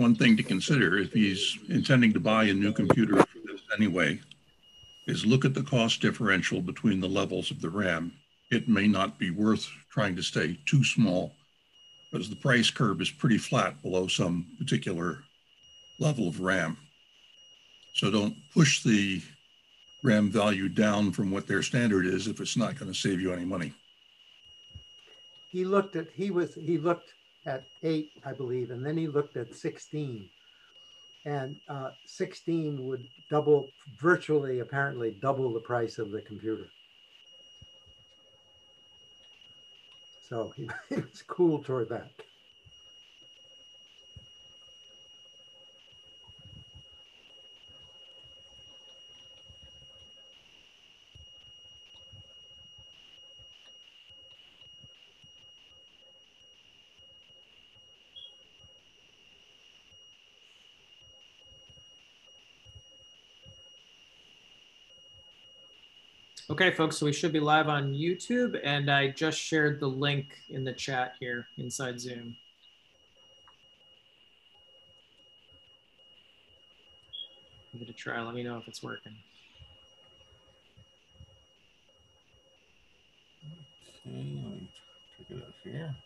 one thing to consider if he's intending to buy a new computer for this anyway, is look at the cost differential between the levels of the RAM. It may not be worth trying to stay too small because the price curve is pretty flat below some particular level of RAM. So don't push the RAM value down from what their standard is if it's not going to save you any money. He looked at, he was, he looked at eight, I believe, and then he looked at 16. And uh, 16 would double, virtually, apparently, double the price of the computer. So he, he was cool toward that. Okay, folks, so we should be live on YouTube, and I just shared the link in the chat here inside Zoom. Give it a try. Let me know if it's working. Okay, let me check it out here.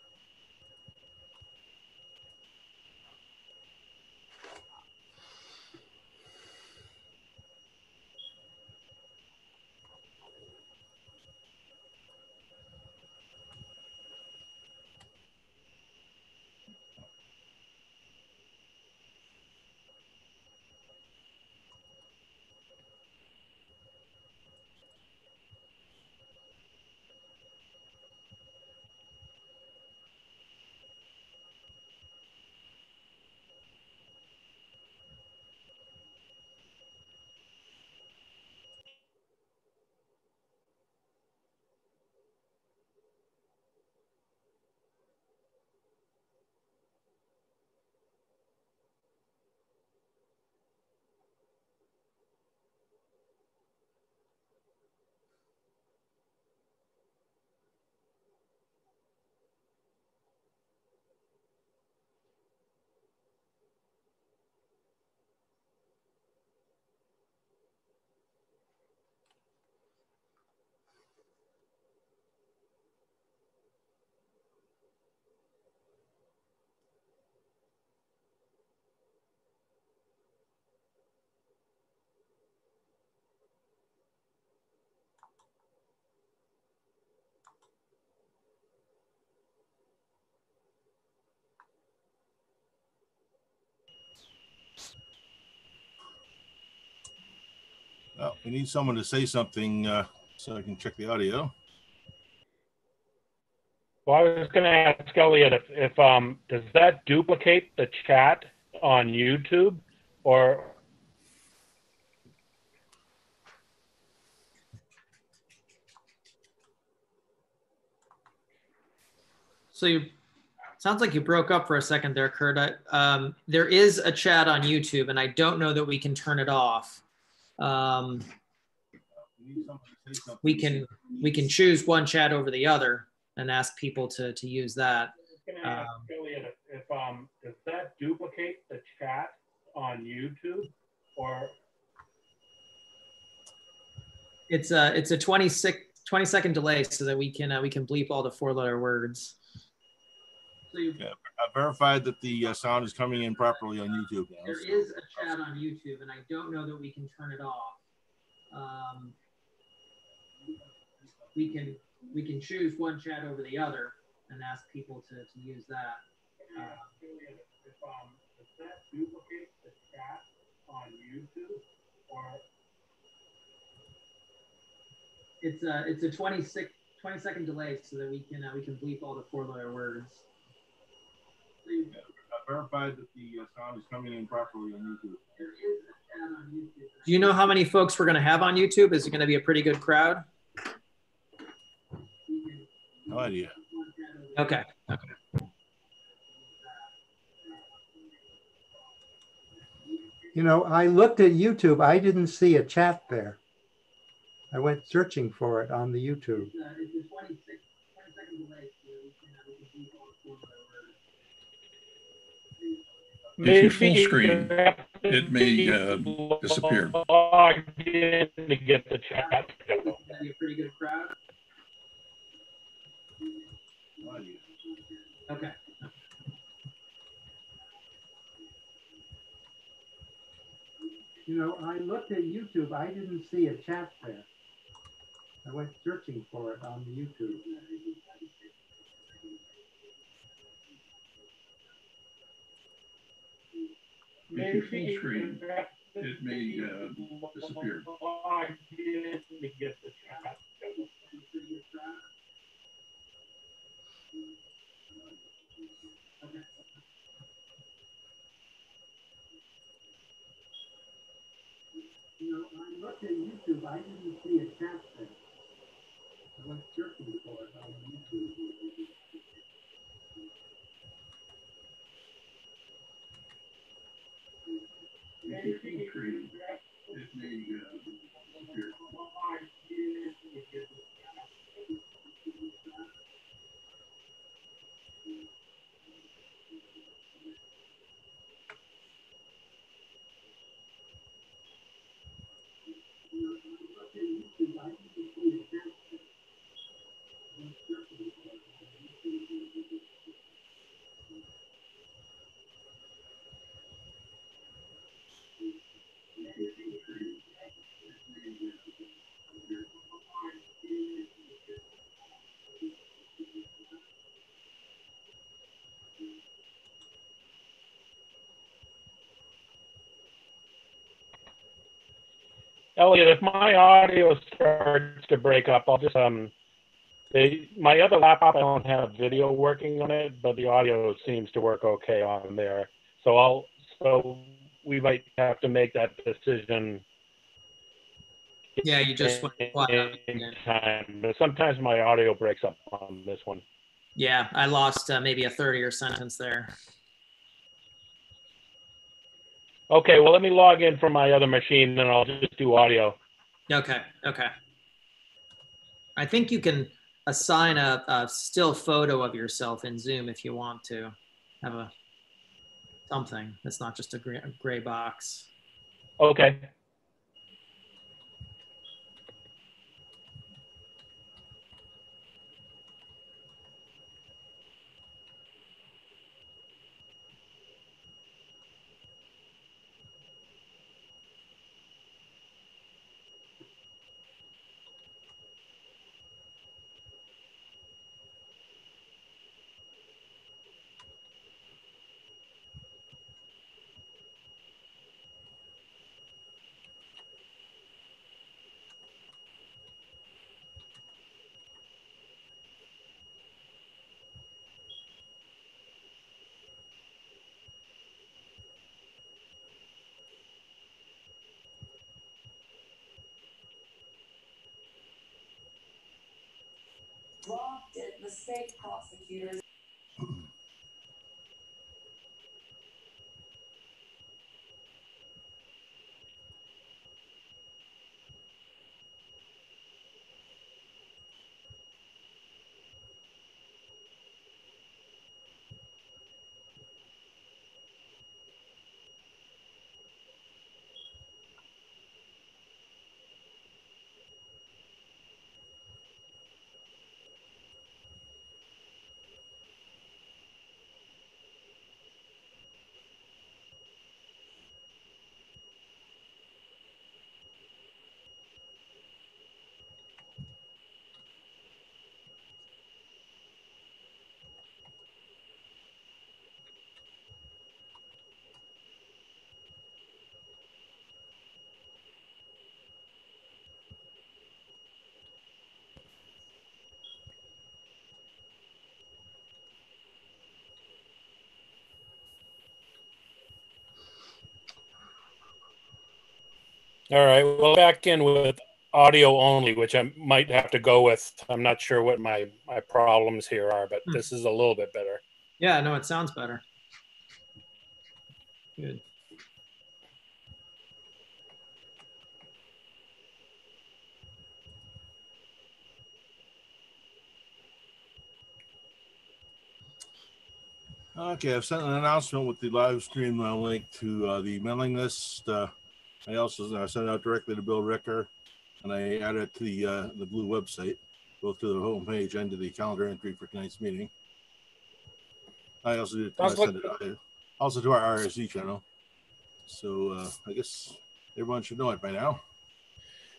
Well, we need someone to say something uh, so I can check the audio. Well, I was going to ask Eliot if, if um, does that duplicate the chat on YouTube or So you sounds like you broke up for a second there, Kurt. I, um, there is a chat on YouTube, and I don't know that we can turn it off. Um, we can we can choose one chat over the other and ask people to to use that. Um, Eliot, if, if um, does that duplicate the chat on YouTube or? It's a it's a 26 20 second delay so that we can uh, we can bleep all the four letter words. So you, yeah, I verified that the uh, sound is coming in properly on YouTube. Now, there so. is a chat on YouTube, and I don't know that we can turn it off. Um, we can we can choose one chat over the other and ask people to, to use that. Uh, if, um, does that duplicate the chat on YouTube or? It's a it's a 26, 20 second delay so that we can uh, we can bleep all the four letter words. I verified that the uh, sound is coming in properly on YouTube. There is a chat on YouTube. Do you know how many folks we're going to have on YouTube? Is it going to be a pretty good crowd? No idea. Okay. Okay. You know, I looked at YouTube. I didn't see a chat there. I went searching for it on the YouTube. If you're full screen, you have to it may, uh, disappear. Logged in to get the chat. Be a pretty good crowd. Okay. You know, I looked at YouTube, I didn't see a chat there. I went searching for it on YouTube. If you're full screen, it may, uh, disappear. You know, I looked at YouTube, I didn't see a there. I went searching for it on YouTube. Uh, disappear. Eliot, if my audio starts to break up, I'll just um, they, my other laptop I don't have video working on it, but the audio seems to work okay on there. So I'll so we might have to make that decision Yeah, you just went quiet time. But sometimes my audio breaks up on this one. Yeah, I lost uh, maybe a 30 or sentence there. Okay, well let me log in from my other machine, and I'll just do audio. Okay, okay. I think you can assign a, a still photo of yourself in Zoom if you want to have a something that's not just a gray, a gray box. Okay. The state prosecutors All right. Well, back in with audio only, which I might have to go with. I'm not sure what my my problems here are, but Hmm. this is a little bit better. Yeah, no, it sounds better. Good. Okay, I've sent an announcement with the live stream uh, link to uh, the mailing list. Uh, I also uh, sent it out directly to Bill Ricker, and I added it to the uh, the BLU website, both to the homepage and to the calendar entry for tonight's meeting. I also did I sent it uh, also to our IRC channel. So uh, I guess everyone should know it by now.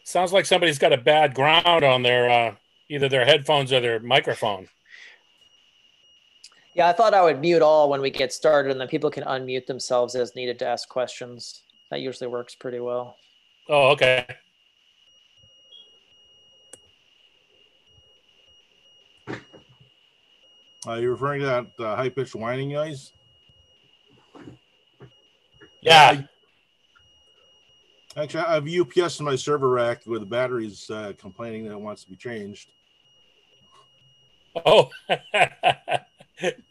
Sounds like somebody's got a bad ground on their uh, either their headphones or their microphone. Yeah, I thought I would mute all when we get started and then people can unmute themselves as needed to ask questions. That usually works pretty well. Oh, okay. Are you referring to that uh, high pitched whining noise? Yeah. Actually, I have UPS in my server rack where the battery's uh, complaining that it wants to be changed. Oh.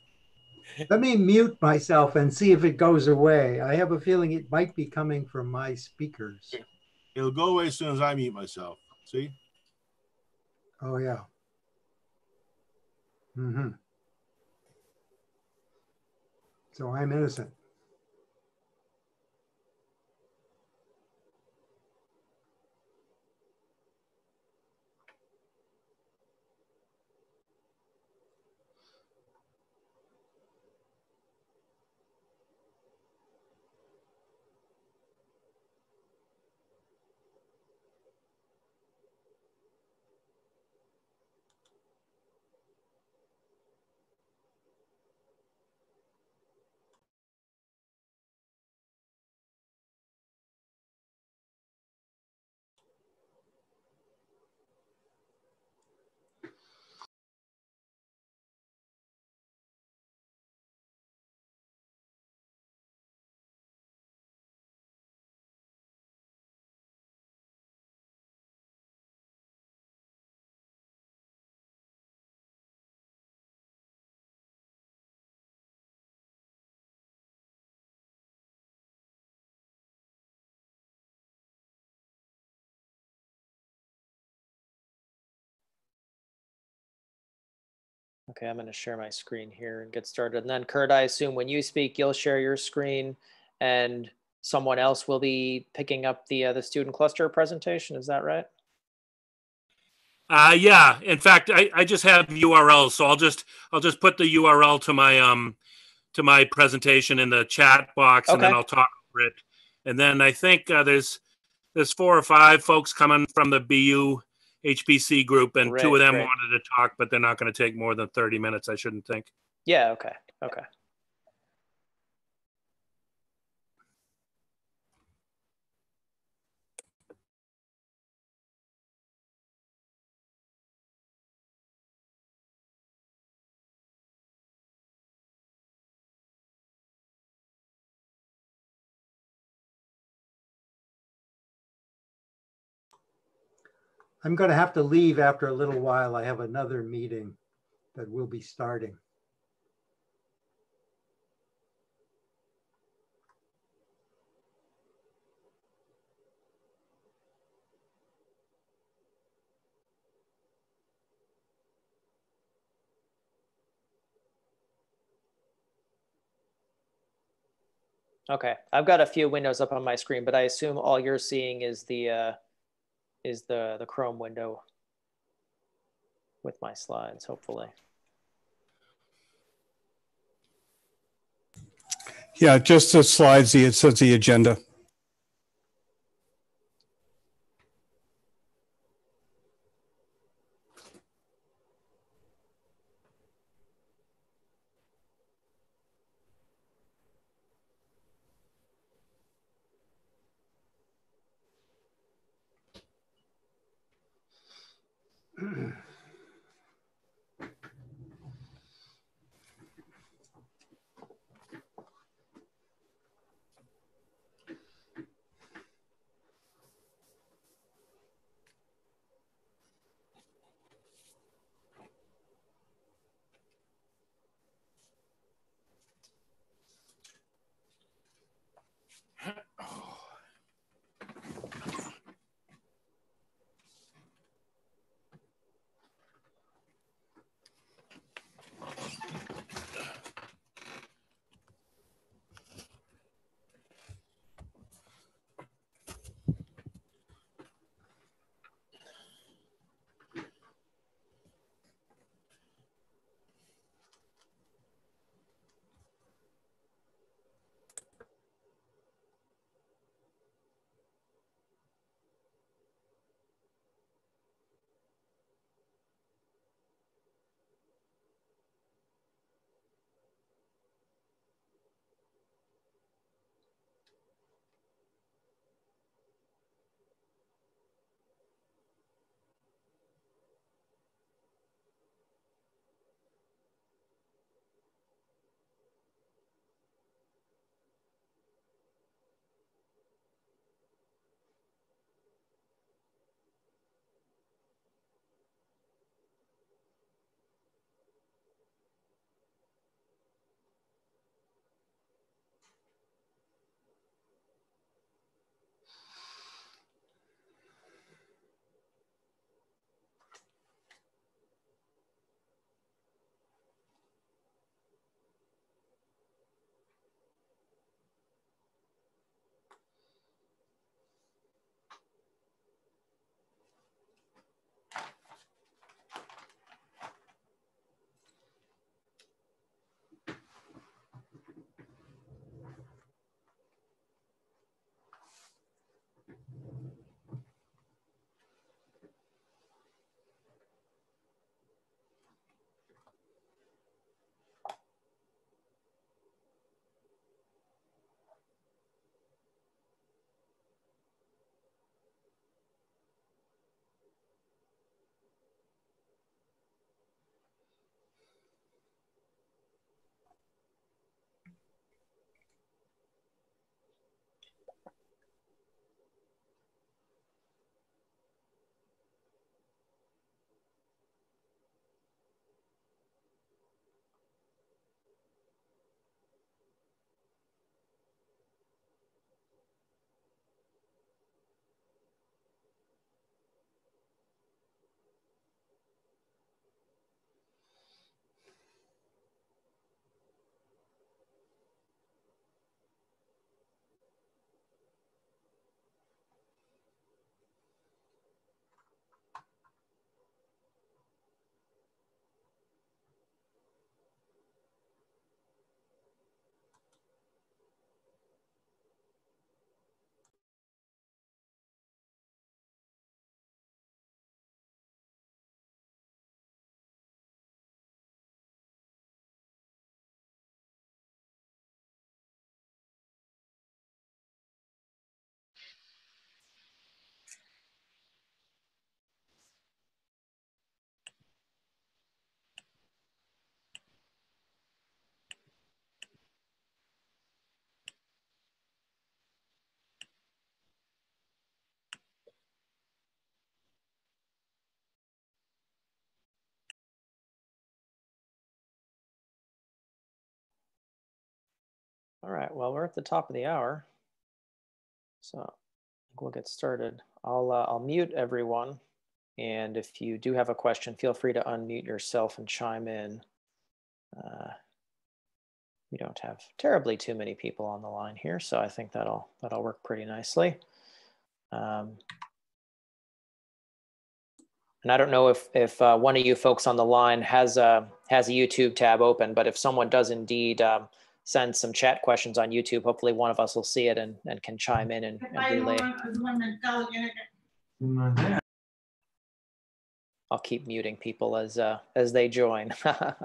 Let me mute myself and see if it goes away. I have a feeling it might be coming from my speakers. It'll go away as soon as I mute myself. See? Oh, yeah. Mm-hmm. So I'm innocent. Okay, I'm going to share my screen here and get started. And then Kurt, I assume when you speak, you'll share your screen and someone else will be picking up the uh, the student cluster presentation. Is that right? Uh, yeah. In fact, I, I just have URLs, so I'll just I'll just put the URL to my um to my presentation in the chat box, and then I'll talk over it. And then I think uh, there's there's four or five folks coming from the BU HPC group, and two of them great. wanted to talk, but they're not going to take more than thirty minutes. I shouldn't think. Yeah. Okay. Okay. I'm going to have to leave after a little while. I have another meeting that will be starting. Okay. I've got a few windows up on my screen, but I assume all you're seeing is the uh, is the the Chrome window with my slides. Hopefully. Yeah, just the slides, it says the agenda. mm All right, well, we're at the top of the hour. So we'll get started. I'll, uh, I'll mute everyone. And if you do have a question, feel free to unmute yourself and chime in. Uh, we don't have terribly too many people on the line here, so I think that'll, that'll work pretty nicely. Um, and I don't know if, if uh, one of you folks on the line has a, has a YouTube tab open, but if someone does indeed um, send some chat questions on YouTube, hopefully one of us will see it and, and can chime in and, and relay. I'll keep muting people as uh, as they join.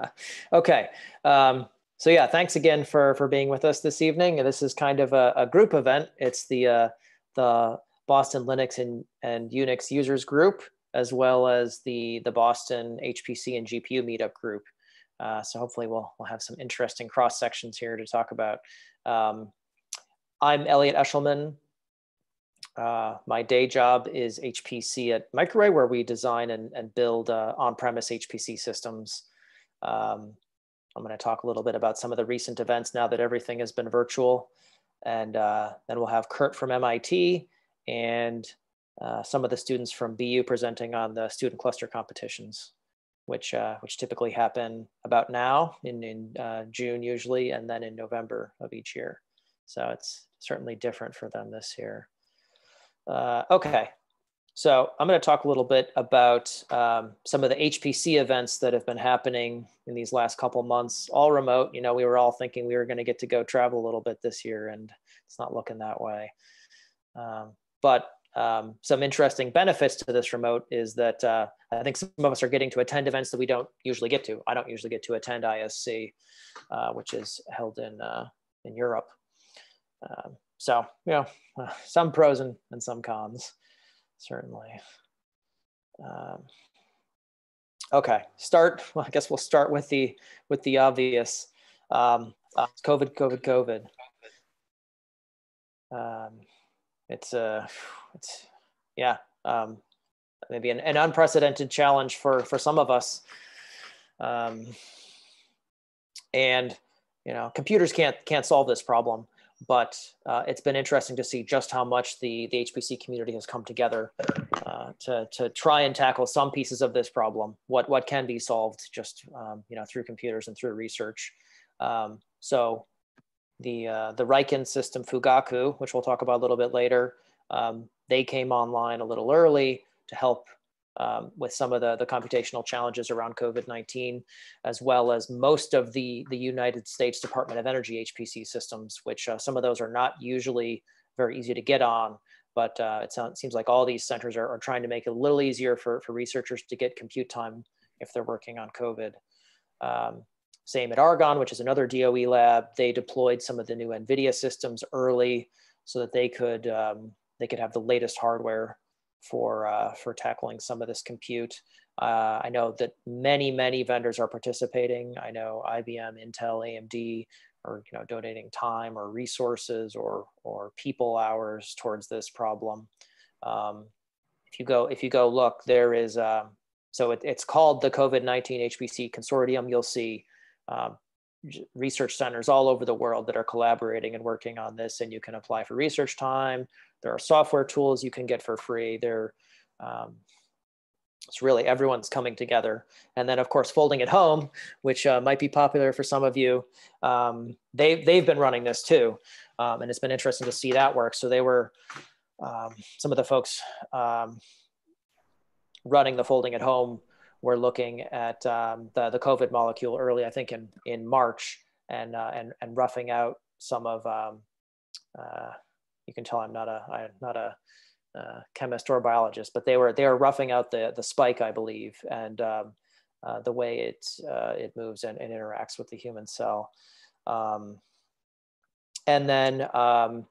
okay. Um, so yeah, thanks again for for being with us this evening. This is kind of a, a group event. It's the uh, the Boston Linux and, and Unix users group, as well as the the Boston HPC and GPU meetup group. Uh, so hopefully we'll we'll have some interesting cross sections here to talk about. Um, I'm Eliot Eshelman. Uh, my day job is HPC at Microway, where we design and, and build uh, on-premise HPC systems. Um, I'm going to talk a little bit about some of the recent events now that everything has been virtual. And uh, then we'll have Kurt from MIT and uh, some of the students from BU presenting on the student cluster competitions, which, uh, which typically happen about now in, in uh, June usually, and then in November of each year. So it's certainly different for them this year. Uh, okay, so I'm going to talk a little bit about um, some of the HPC events that have been happening in these last couple months, all remote. You know, we were all thinking we were going to get to go travel a little bit this year, and it's not looking that way. Um, but um, some interesting benefits to this remote is that uh, I think some of us are getting to attend events that we don't usually get to. I don't usually get to attend ISC, uh, which is held in uh, in Europe. Um, so, you know, some pros and, and some cons, certainly. Um, okay, start. Well, I guess we'll start with the with the obvious. Um, uh, COVID, COVID, COVID. It's uh, it's yeah, um, maybe an, an unprecedented challenge for for some of us. Um, and you know, computers can't can't solve this problem but uh, it's been interesting to see just how much the, the HPC community has come together uh, to, to try and tackle some pieces of this problem, what, what can be solved just um, you know, through computers and through research. Um, so the, uh, the Riken system Fugaku, which we'll talk about a little bit later, um, they came online a little early to help um, with some of the, the computational challenges around COVID-19, as well as most of the, the United States Department of Energy HPC systems, which uh, some of those are not usually very easy to get on, but uh, it, sounds, seems like all these centers are, are, trying to make it a little easier for, for researchers to get compute time if they're working on COVID. Um, same at Argonne, which is another DOE lab. They deployed some of the new NVIDIA systems early so that they could, um, they could have the latest hardware for uh, for tackling some of this compute. Uh, I know that many many vendors are participating. I know IBM, Intel, AMD are you know donating time or resources or or people hours towards this problem. Um, if you go if you go look, there is uh, so it, it's called the COVID nineteen HPC Consortium. You'll see. Um, research centers all over the world that are collaborating and working on this and you can apply for research time there are software tools you can get for free. There, um, it's really everyone's coming together. And then of course, Folding at Home, which uh, might be popular for some of you, um, they, they've been running this too. Um, and it's been interesting to see that work. So they were, um, some of the folks um, running the Folding at Home were looking at um, the, the COVID molecule early, I think in, in March and, uh, and, and roughing out some of, uh, you can tell I'm not a I'm not a uh, chemist or biologist, but they were they were roughing out the the spike, I believe, and um, uh, the way it uh, it moves and, and, interacts with the human cell. Um, and then um,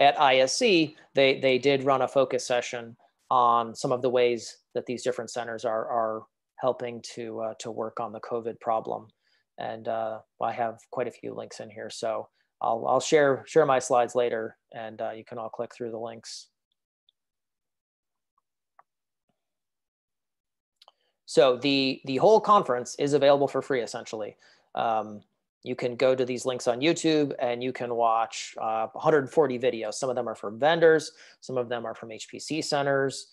at ISC, they they did run a focus session on some of the ways that these different centers are are helping to uh, to work on the COVID problem. And uh, I have quite a few links in here, so I'll, I'll share, share my slides later and uh, you can all click through the links. So the, the whole conference is available for free essentially. Um, you can go to these links on YouTube and you can watch uh, 140 videos. Some of them are from vendors, some of them are from HPC centers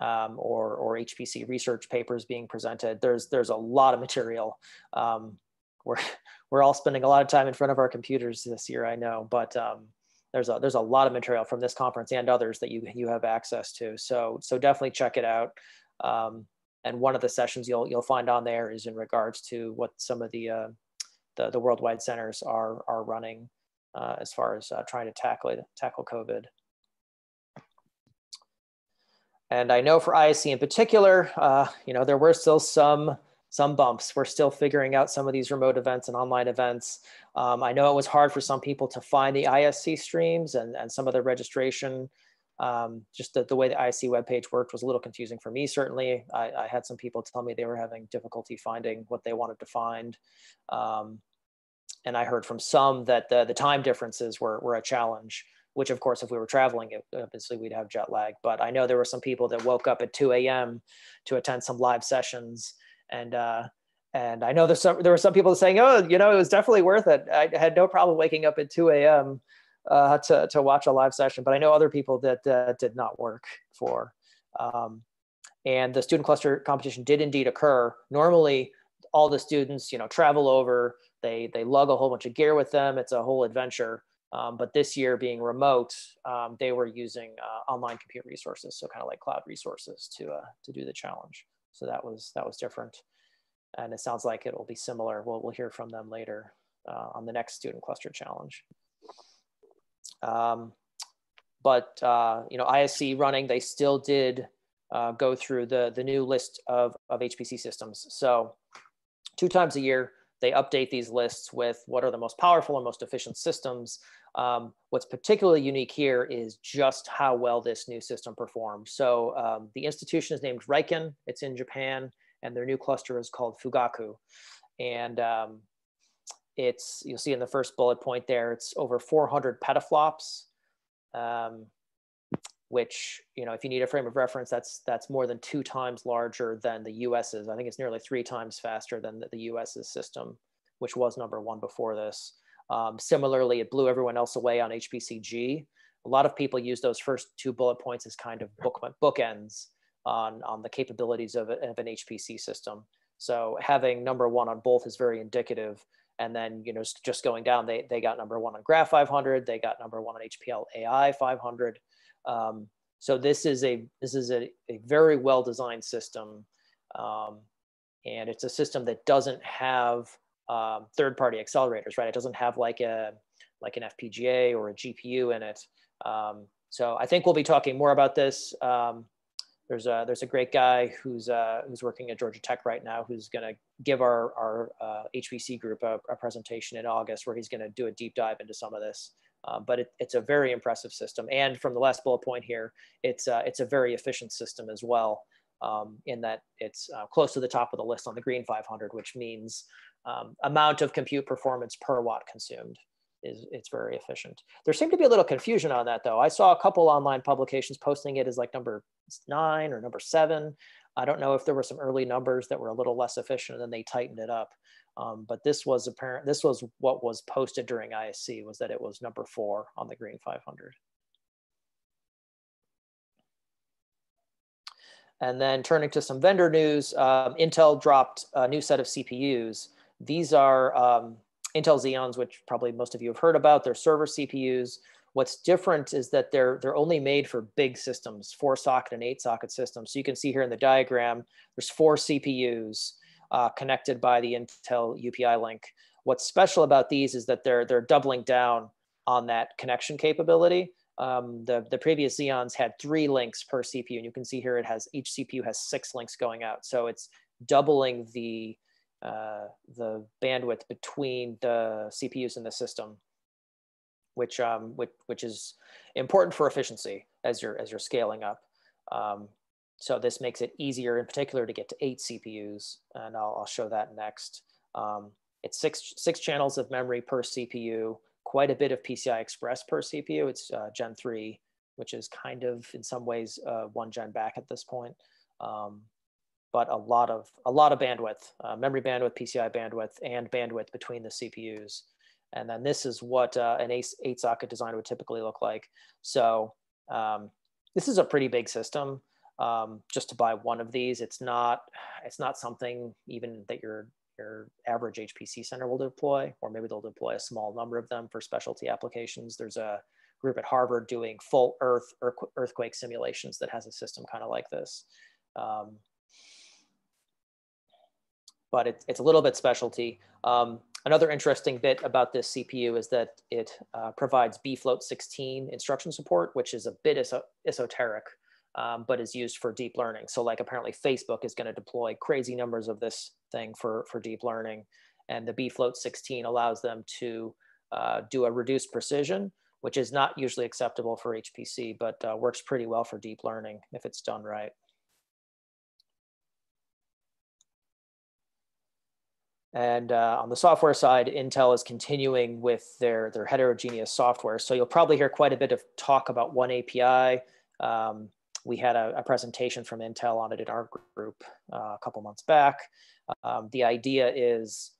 um, or, or HPC research papers being presented. There's, there's a lot of material. Um, we're, we're all spending a lot of time in front of our computers this year, I know, but um, there's a, there's a lot of material from this conference and others that you, you have access to. So, so definitely check it out. Um, and one of the sessions you'll, you'll find on there is in regards to what some of the, uh, the, the worldwide centers are, are running uh, as far as uh, trying to tackle tackle COVID. And I know for ISC in particular, uh, you know, there were still some some bumps. We're still figuring out some of these remote events and online events. Um, I know it was hard for some people to find the ISC streams and, and some of the registration. Um, just the, the way the ISC webpage worked was a little confusing for me, certainly. I, I, had some people tell me they were having difficulty finding what they wanted to find. Um, and I heard from some that the, the time differences were, were a challenge, which of course, if we were traveling, obviously we'd have jet lag. But I know there were some people that woke up at 2 a.m. to attend some live sessions. And, uh, and I know there's some, there were some people saying, oh, you know, it was definitely worth it. I had no problem waking up at 2 a.m. Uh, to, to watch a live session, but I know other people that uh, did not work for. Um, and the student cluster competition did indeed occur. Normally, all the students, you know, travel over, they they lug a whole bunch of gear with them. It's a whole adventure. Um, but this year, being remote, um, they were using uh, online compute resources, so kind of like cloud resources to uh, to do the challenge. So that was that was different, and it sounds like it will be similar. We'll we'll hear from them later uh, on the next student cluster challenge. Um, but uh, you know, ISC running, they still did uh, go through the the new list of of HPC systems. So two times a year, they update these lists with what are the most powerful and most efficient systems. Um, what's particularly unique here is just how well this new system performed. So um, the institution is named Riken, it's in Japan, and their new cluster is called Fugaku. And um, it's, you'll see in the first bullet point there, it's over 400 petaflops. Um, which you know if you need a frame of reference that's that's more than two times larger than the us's i think it's nearly three times faster than the, the us's system which was number one before this um, similarly it blew everyone else away on hpcg a lot of people use those first two bullet points as kind of book bookends on on the capabilities of, a, of an hpc system. So having number one on both is very indicative. And then you know just going down they, they got number one on graph 500 they got number one on hpl ai 500 um, so this is a this is a, a very well designed system, um, and it's a system that doesn't have um, third party accelerators, right? It doesn't have like a like an FPGA or a GPU in it. Um, so I think we'll be talking more about this. Um, there's a there's a great guy who's uh, who's working at Georgia Tech right now who's going to give our our uh, HPC group a, a, presentation in August where he's going to do a deep dive into some of this. Uh, but it, it's a very impressive system. And from the last bullet point here, it's, uh, it's a very efficient system as well um, in that it's uh, close to the top of the list on the green 500, which means um, amount of compute performance per watt consumed is it's very efficient. There seemed to be a little confusion on that though. I saw a couple online publications posting it as like number nine or number seven. I don't know if there were some early numbers that were a little less efficient and then they tightened it up. Um, but this was apparent. This was what was posted during ISC was that it was number four on the Green 500. And then turning to some vendor news, um, Intel dropped a new set of CPUs. These are um, Intel Xeons, which probably most of you have heard about. They're server CPUs. What's different is that they're they're only made for big systems, four socket and eight socket systems. So you can see here in the diagram, there's four CPUs uh, connected by the Intel UPI link. What's special about these is that they're they're doubling down on that connection capability. Um, the, the previous Xeons had three links per CPU, and you can see here it has each CPU has six links going out. So it's doubling the uh, the bandwidth between the CPUs in the system, which um, which, which is important for efficiency as you're as you're scaling up. Um, so this makes it easier in particular to get to eight CPUs, and I'll, I'll show that next. Um, it's six, six channels of memory per CPU, quite a bit of PCI Express per CPU. It's uh, Gen 3, which is kind of, in some ways, uh, one gen back at this point. Um, but a lot of a lot of bandwidth, uh, memory bandwidth, PCI bandwidth, and bandwidth between the CPUs. And then this is what uh, an eight, eight socket design would typically look like. So um, this is a pretty big system. Um, just to buy one of these, it's not it's not something even that your your average HPC center will deploy, or maybe they'll deploy a small number of them for specialty applications. There's a group at Harvard doing full Earth earthquake simulations that has a system kind of like this. Um, but it, it's a little bit specialty. Um, another interesting bit about this CPU is that it uh, provides bfloat 16 instruction support, which is a bit eso esoteric, um, but is used for deep learning. So like apparently Facebook is gonna deploy crazy numbers of this thing for, for deep learning. And the bfloat 16 allows them to uh, do a reduced precision, which is not usually acceptable for HPC, but uh, works pretty well for deep learning if it's done right. And uh, on the software side, Intel is continuing with their, their heterogeneous software. So you'll probably hear quite a bit of talk about oneAPI. Um, we had a, a, presentation from Intel on it in our group uh, a couple months back. Um, the idea is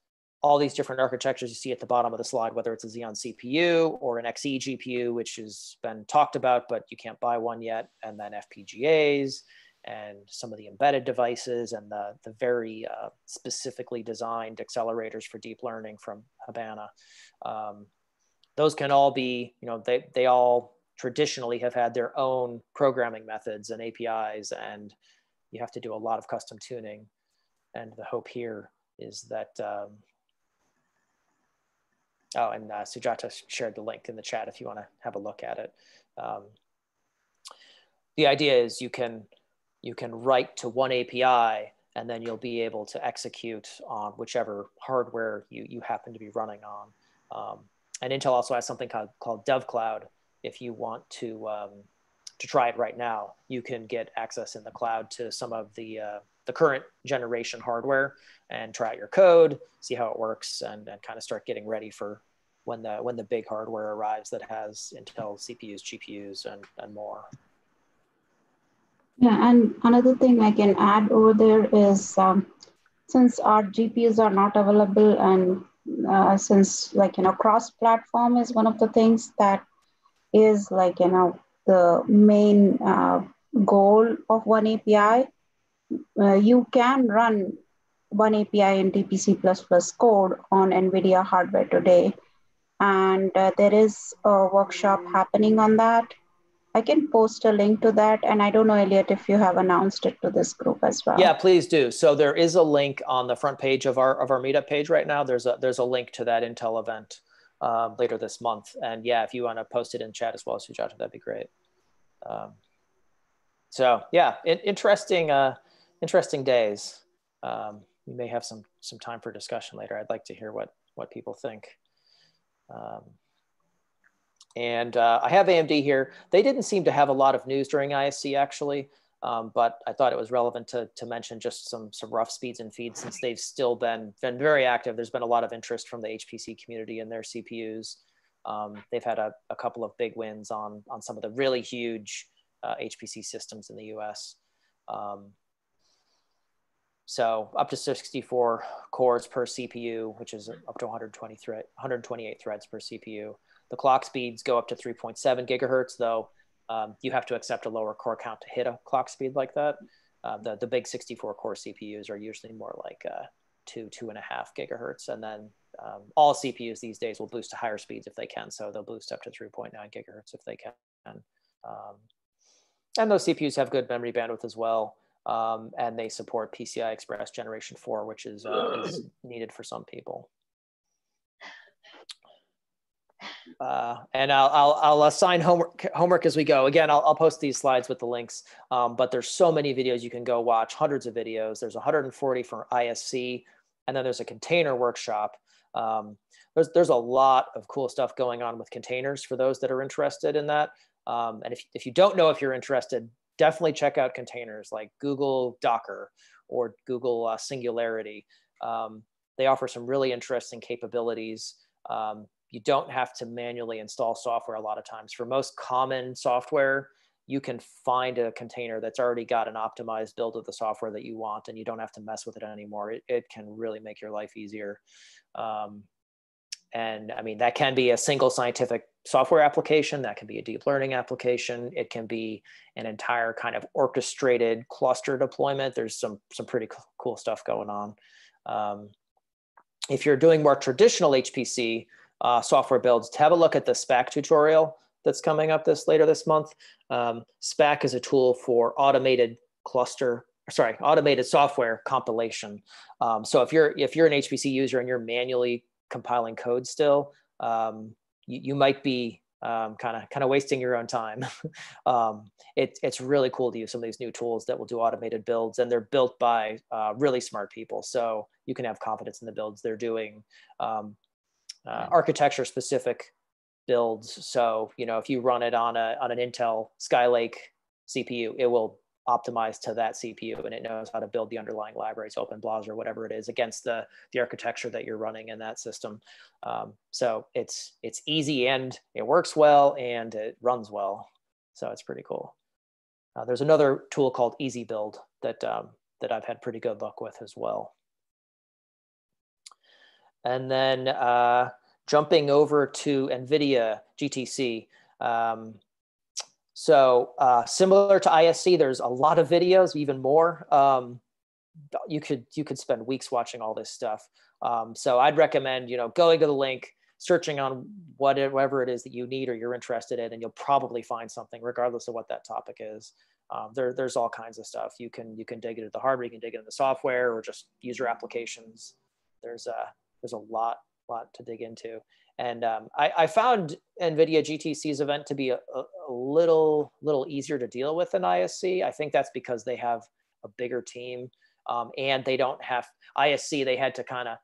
all these different architectures you see at the bottom of the slide, whether it's a Xeon CPU or an Xe GPU, which has been talked about, but you can't buy one yet, and then FPGAs, and some of the embedded devices and the, the very uh, specifically designed accelerators for deep learning from Habana. Um, those can all be, you know, they, they all traditionally have had their own programming methods and APIs, and you have to do a lot of custom tuning. And the hope here is that, um, oh, and uh, Sujata shared the link in the chat if you want to have a look at it. Um, the idea is you can you can write to oneAPI and then you'll be able to execute on whichever hardware you, you happen to be running on. Um, and Intel also has something called, called DevCloud. If you want to, um, to try it right now, you can get access in the cloud to some of the, uh, the current generation hardware and try out your code, see how it works, and, and kind of start getting ready for when the, when the big hardware arrives that has Intel CPUs, GPUs, and, and more. Yeah, and another thing I can add over there is um, since our GPUs are not available and uh, since like, you know, cross-platform is one of the things that is like, you know, the main uh, goal of oneAPI, uh, you can run oneAPI in DPC++ code on NVIDIA hardware today. And uh, there is a workshop happening on that I can post a link to that. And I don't know, Eliot, if you have announced it to this group as well. Yeah, please do. So there is a link on the front page of our of our meetup page right now. There's a there's a link to that Intel event um, later this month. And yeah, if you want to post it in chat as well, Sujata, that'd be great. Um, so yeah, interesting uh, interesting days. Um, we may have some some time for discussion later. I'd like to hear what what people think. Um, and uh, I have AMD here. They didn't seem to have a lot of news during ISC actually, um, but I thought it was relevant to, to mention just some, some rough speeds and feeds since they've still been, been very active. There's been a lot of interest from the HPC community in their CPUs. Um, they've had a, a, couple of big wins on, on some of the really huge uh, HPC systems in the US. Um, so up to 64 cores per CPU, which is up to 120 thread, 128 threads per CPU. The clock speeds go up to 3.7 gigahertz, though um, you have to accept a lower core count to hit a clock speed like that. Uh, the, the big 64 core CPUs are usually more like uh, two, two and a half gigahertz. And then um, all CPUs these days will boost to higher speeds if they can. So they'll boost up to 3.9 gigahertz if they can. Um, and those CPUs have good memory bandwidth as well. Um, and they support PCI Express Generation 4, which is, uh, is needed for some people. Uh, and I'll, I'll, I'll, assign homework, homework as we go. Again, I'll, I'll post these slides with the links, um, but there's so many videos you can go watch, hundreds of videos. There's 140 for ISC, and then there's a container workshop. Um, there's, there's a lot of cool stuff going on with containers for those that are interested in that. Um, and if, if you don't know if you're interested, definitely check out containers like Google Docker or Google uh, Singularity. Um, they offer some really interesting capabilities. Um, you don't have to manually install software a lot of times. For most common software, you can find a container that's already got an optimized build of the software that you want and you don't have to mess with it anymore. It, it can really make your life easier. Um, and I mean, that can be a single scientific software application, that can be a deep learning application, it can be an entire kind of orchestrated cluster deployment. There's some, some pretty cool stuff going on. Um, if you're doing more traditional HPC uh, software builds, to have a look at the Spack tutorial that's coming up this later this month. Um, Spack is a tool for automated cluster, sorry, automated software compilation. Um, so if you're if you're an HPC user and you're manually compiling code still, um, you, you, might be kind of kind of wasting your own time. um, it, it's really cool to use some of these new tools that will do automated builds, and they're built by uh, really smart people. So you can have confidence in the builds they're doing. Uh, architecture specific builds. So, you know, if you run it on a on an Intel Skylake CPU, it will optimize to that CPU and it knows how to build the underlying libraries, OpenBLAS or whatever it is against the, the architecture that you're running in that system. Um, so it's, it's easy and it works well and it runs well. So it's pretty cool. Uh, there's another tool called EasyBuild that, um, that I've had pretty good luck with as well. And then uh, jumping over to NVIDIA GTC. Um, so uh, similar to ISC, there's a lot of videos, even more. Um, you could you could spend weeks watching all this stuff. Um, so I'd recommend you know going to the link, searching on whatever it is that you need or you're interested in, and you'll probably find something, regardless of what that topic is. Um, there, there's all kinds of stuff. You can you can dig into the hardware, you can dig into the software, or just user applications. There's a there's a lot lot to dig into. And um, I, I, found NVIDIA GTC's event to be a, a, little, little easier to deal with than ISC. I think that's because they have a bigger team um, and they don't have ISC. They had to kind of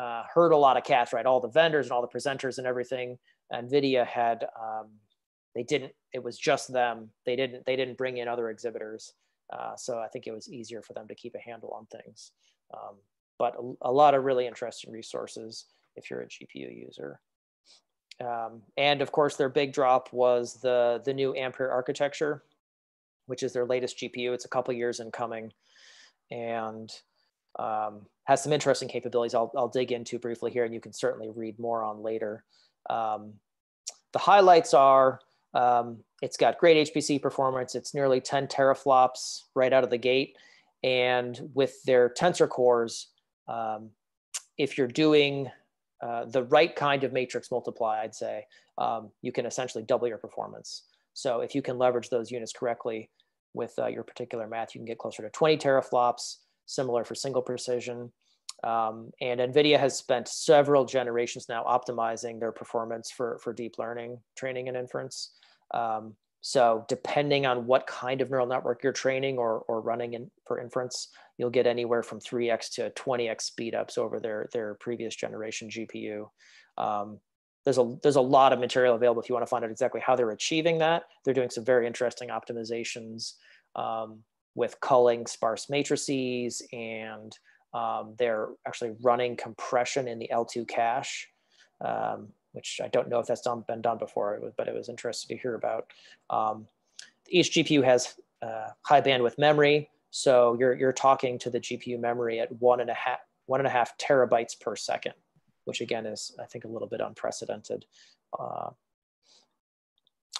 uh, herd a lot of cats, right? All the vendors and all the presenters and everything. NVIDIA had, um, they didn't, it was just them. They didn't, they didn't bring in other exhibitors. Uh, so I think it was easier for them to keep a handle on things. But a, a, lot of really interesting resources if you're a GPU user. Um, and of course, their big drop was the, the new Ampere architecture, which is their latest GPU. It's a couple years in coming and um, has some interesting capabilities I'll, I'll dig into briefly here, and you can certainly read more on later. Um, the highlights are um, it's got great HPC performance. It's nearly 10 teraflops right out of the gate. And with their tensor cores, um, if you're doing uh, the right kind of matrix multiply, I'd say, um, you can essentially double your performance. So if you can leverage those units correctly with uh, your particular math, you can get closer to 20 teraflops, similar for single precision. Um, and NVIDIA has spent several generations now optimizing their performance for, for deep learning training and inference. Um, so depending on what kind of neural network you're training or, or running in, for inference, you'll get anywhere from 3x to 20x speedups over their, their previous generation GPU. Um, there's a, there's a lot of material available if you want to find out exactly how they're achieving that. They're doing some very interesting optimizations um, with culling sparse matrices and um, they're actually running compression in the L2 cache. Um, which I don't know if that's done, been done before, but it was interesting to hear about. Um, each GPU has uh, high bandwidth memory. So you're, you're talking to the GPU memory at one and a half, one and a half terabytes per second, which again is, I think, a little bit unprecedented. Uh,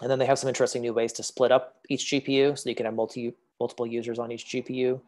and then they have some interesting new ways to split up each GPU. So you can have multi, multiple users on each GPU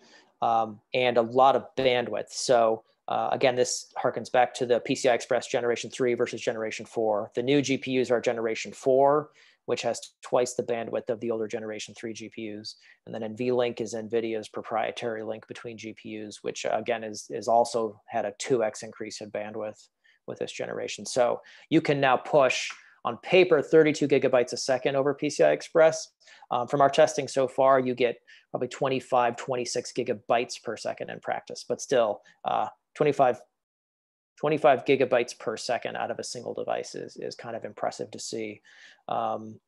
um, and a lot of bandwidth. So uh, again, this harkens back to the PCI Express generation three versus generation four. The new GPUs are generation four, which has twice the bandwidth of the older generation three GPUs. And then NVLink is NVIDIA's proprietary link between GPUs, which uh, again is, is also had a 2x increase in bandwidth with this generation. So you can now push on paper 32 gigabytes a second over PCI Express. Um, from our testing so far, you get probably 25, 26 gigabytes per second in practice, but still uh, 25, 25 gigabytes per second out of a single device is, is kind of impressive to see. Um,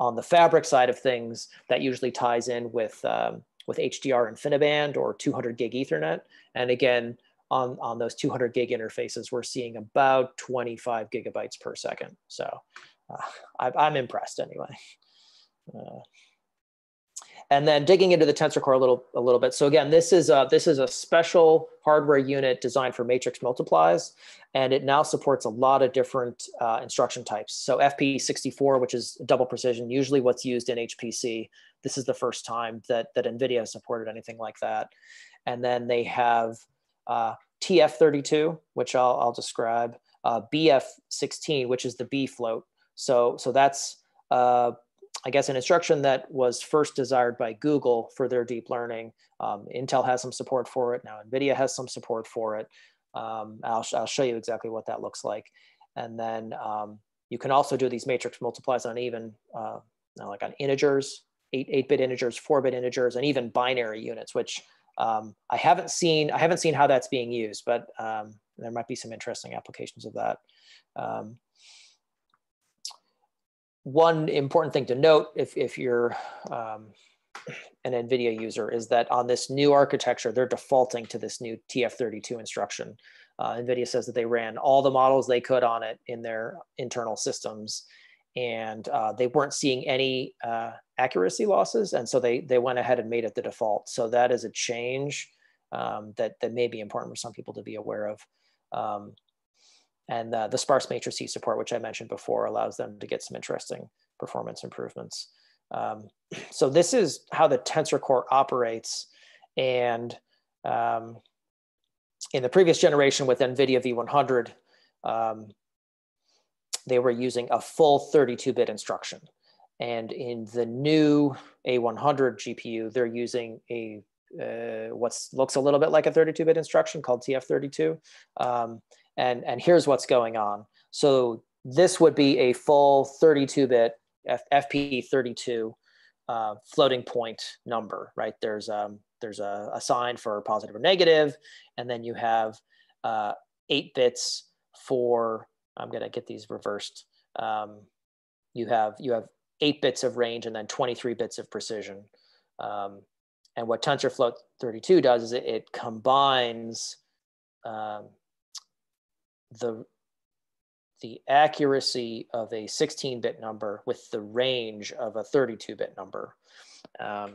on the fabric side of things, that usually ties in with, um, with HDR InfiniBand or 200 gig Ethernet. And again, on, on those 200 gig interfaces, we're seeing about 25 gigabytes per second. So uh, I, I'm impressed anyway. Uh, and then digging into the tensor core a little a little bit. So again this is a this is a special hardware unit designed for matrix multiplies and it now supports a lot of different uh, instruction types. So fp64 which is double precision usually what's used in hpc this is the first time that that nvidia supported anything like that. And then they have uh, tf32 which i'll, I'll describe uh, bf16 which is the b float. So so that's uh, I guess an instruction that was first desired by Google for their deep learning. Um, Intel has some support for it. Now NVIDIA has some support for it. Um, I'll, I'll show you exactly what that looks like. And then um, you can also do these matrix multiplies on even, uh, like on integers, eight, eight bit integers, four bit integers, and even binary units, which um, I haven't seen, I haven't seen how that's being used, but um, there might be some interesting applications of that. One important thing to note if, if you're um, an NVIDIA user is that on this new architecture, they're defaulting to this new TF32 instruction. Uh, NVIDIA says that they ran all the models they could on it in their internal systems and uh, they weren't seeing any uh, accuracy losses. And so they, they went ahead and made it the default. So that is a change um, that, that may be important for some people to be aware of. Um, and uh, the sparse matrices support, which I mentioned before, allows them to get some interesting performance improvements. Um, so this is how the tensor core operates. And um, in the previous generation with NVIDIA V100, um, they were using a full 32-bit instruction. And in the new A100 GPU, they're using a uh, what looks a little bit like a 32-bit instruction called TF32. Um, and, and here's what's going on. So this would be a full 32-bit FP32 uh, floating point number, right? There's, um, there's a, a, sign for positive or negative, and then you have uh, eight bits for, I'm gonna get these reversed. Um, you have, you have eight bits of range and then 23 bits of precision. Um, and what TensorFloat 32 does is it, it combines um, the the accuracy of a 16-bit number with the range of a 32-bit number. Um,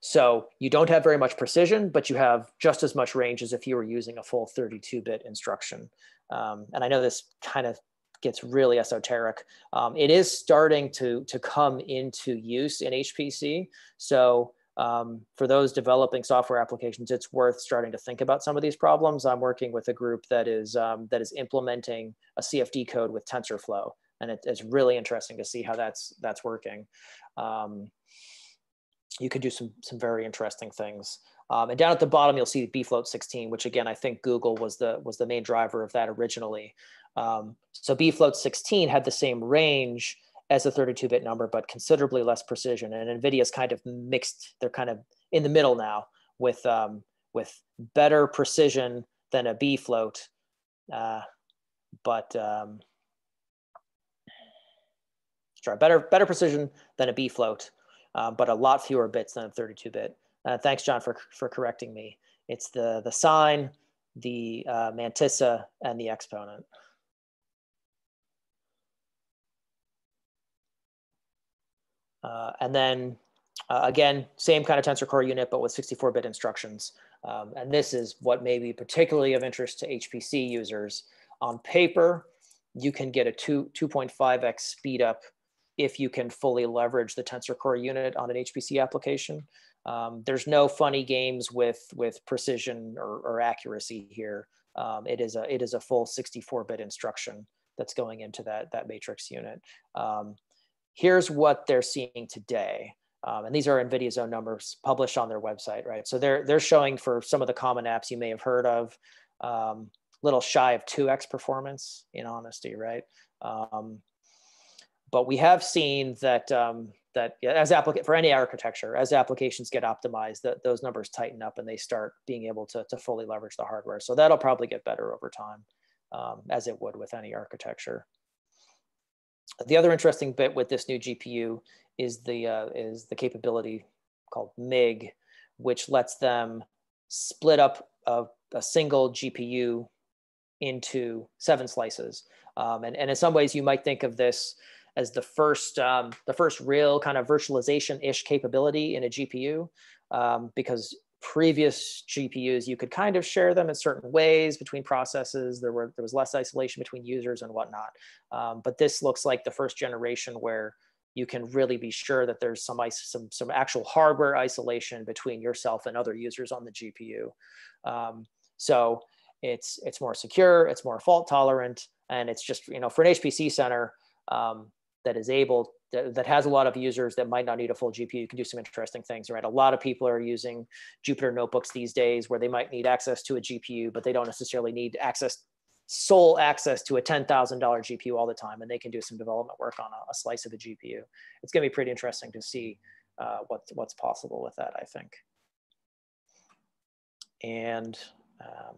so you don't have very much precision, but you have just as much range as if you were using a full 32-bit instruction. Um, and I know this kind of gets really esoteric. Um, it is starting to, to come into use in HPC. So um, for those developing software applications, it's worth starting to think about some of these problems. I'm working with a group that is um, that is implementing a CFD code with TensorFlow, and it, it's really interesting to see how that's that's working. Um, you could do some some very interesting things. Um, and down at the bottom, you'll see bfloat 16, which again I think Google was the was the main driver of that originally. Um, so bfloat 16 had the same range as a 32-bit number, but considerably less precision. And NVIDIA's kind of mixed, they're kind of in the middle now with, um, with better precision than a B float, uh, but um, sorry, better, better precision than a B float, uh, but a lot fewer bits than a 32-bit. Uh, thanks, John, for, for correcting me. It's the, the sign, the uh, mantissa, and the exponent. Uh, and then uh, again, same kind of tensor core unit, but with 64-bit instructions. Um, and this is what may be particularly of interest to HPC users. On paper, you can get a 2, 2.5x speed up if you can fully leverage the tensor core unit on an HPC application. Um, there's no funny games with, with precision or, or accuracy here. Um, it, is a, it is a full 64-bit instruction that's going into that, that matrix unit. Um, here's what they're seeing today. Um, and these are NVIDIA's own numbers published on their website, right? So they're, they're showing for some of the common apps you may have heard of, um, little shy of 2x performance in honesty, right? Um, but we have seen that, um, that as applicant for any architecture, as applications get optimized, that those numbers tighten up and they start being able to, to fully leverage the hardware. So that'll probably get better over time, um, as it would with any architecture. The other interesting bit with this new GPU is the, uh, is the capability called MIG, which lets them split up a, a single GPU into seven slices. Um, and, and in some ways, you might think of this as the first um, the first real kind of virtualization ish capability in a GPU um, because previous GPUs you could kind of share them in certain ways between processes. There were there was less isolation between users and whatnot. Um, but this looks like the first generation where you can really be sure that there's some some some actual hardware isolation between yourself and other users on the GPU. Um, so it's it's more secure, it's more fault tolerant, and it's just you know for an HPC center um, that is able that, has a lot of users that might not need a full GPU, you can do some interesting things, right? A lot of people are using Jupyter notebooks these days where they might need access to a GPU, but they don't necessarily need access sole access to a $10,000 GPU all the time, and they can do some development work on a, a slice of a GPU. It's going to be pretty interesting to see uh, what, what's possible with that, I think. And um,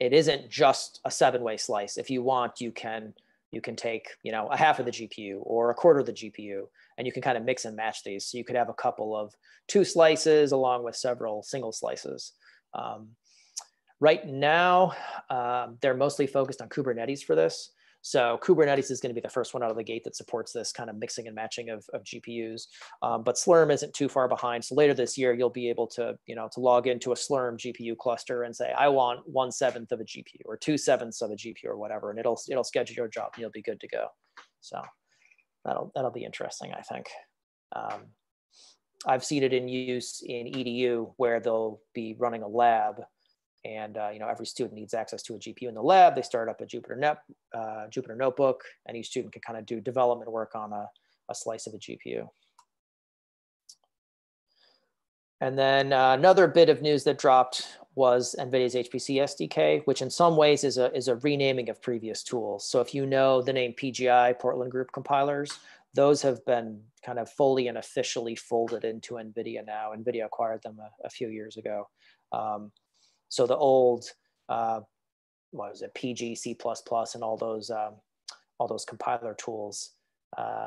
it isn't just a seven-way slice. If you want, you can you can take you know a half of the GPU or a quarter of the GPU, and you can kind of mix and match these. So you could have a couple of two slices along with several single slices. Um, right now, um, they're mostly focused on Kubernetes for this. So Kubernetes is going to be the first one out of the gate that supports this kind of mixing and matching of, of GPUs. Um, but Slurm isn't too far behind. So later this year, you'll be able to, you know, to log into a Slurm GPU cluster and say, I want one seventh of a GPU or two sevenths of a GPU or whatever, and it'll it'll schedule your job and you'll be good to go. So that'll that'll be interesting, I think. Um, I've seen it in use in EDU where they'll be running a lab and uh, you know every student needs access to a GPU in the lab. They start up a Jupyter Net, uh, Jupyter Notebook, and each student can kind of do development work on a, a slice of a GPU. And then uh, another bit of news that dropped was NVIDIA's HPC SDK, which in some ways is a, is a renaming of previous tools. So if you know the name PGI, Portland Group Compilers, those have been kind of fully and officially folded into NVIDIA now. NVIDIA acquired them a, a few years ago. Um, so the old, uh, what was it, PG, C++, and all those, um, all those compiler tools uh,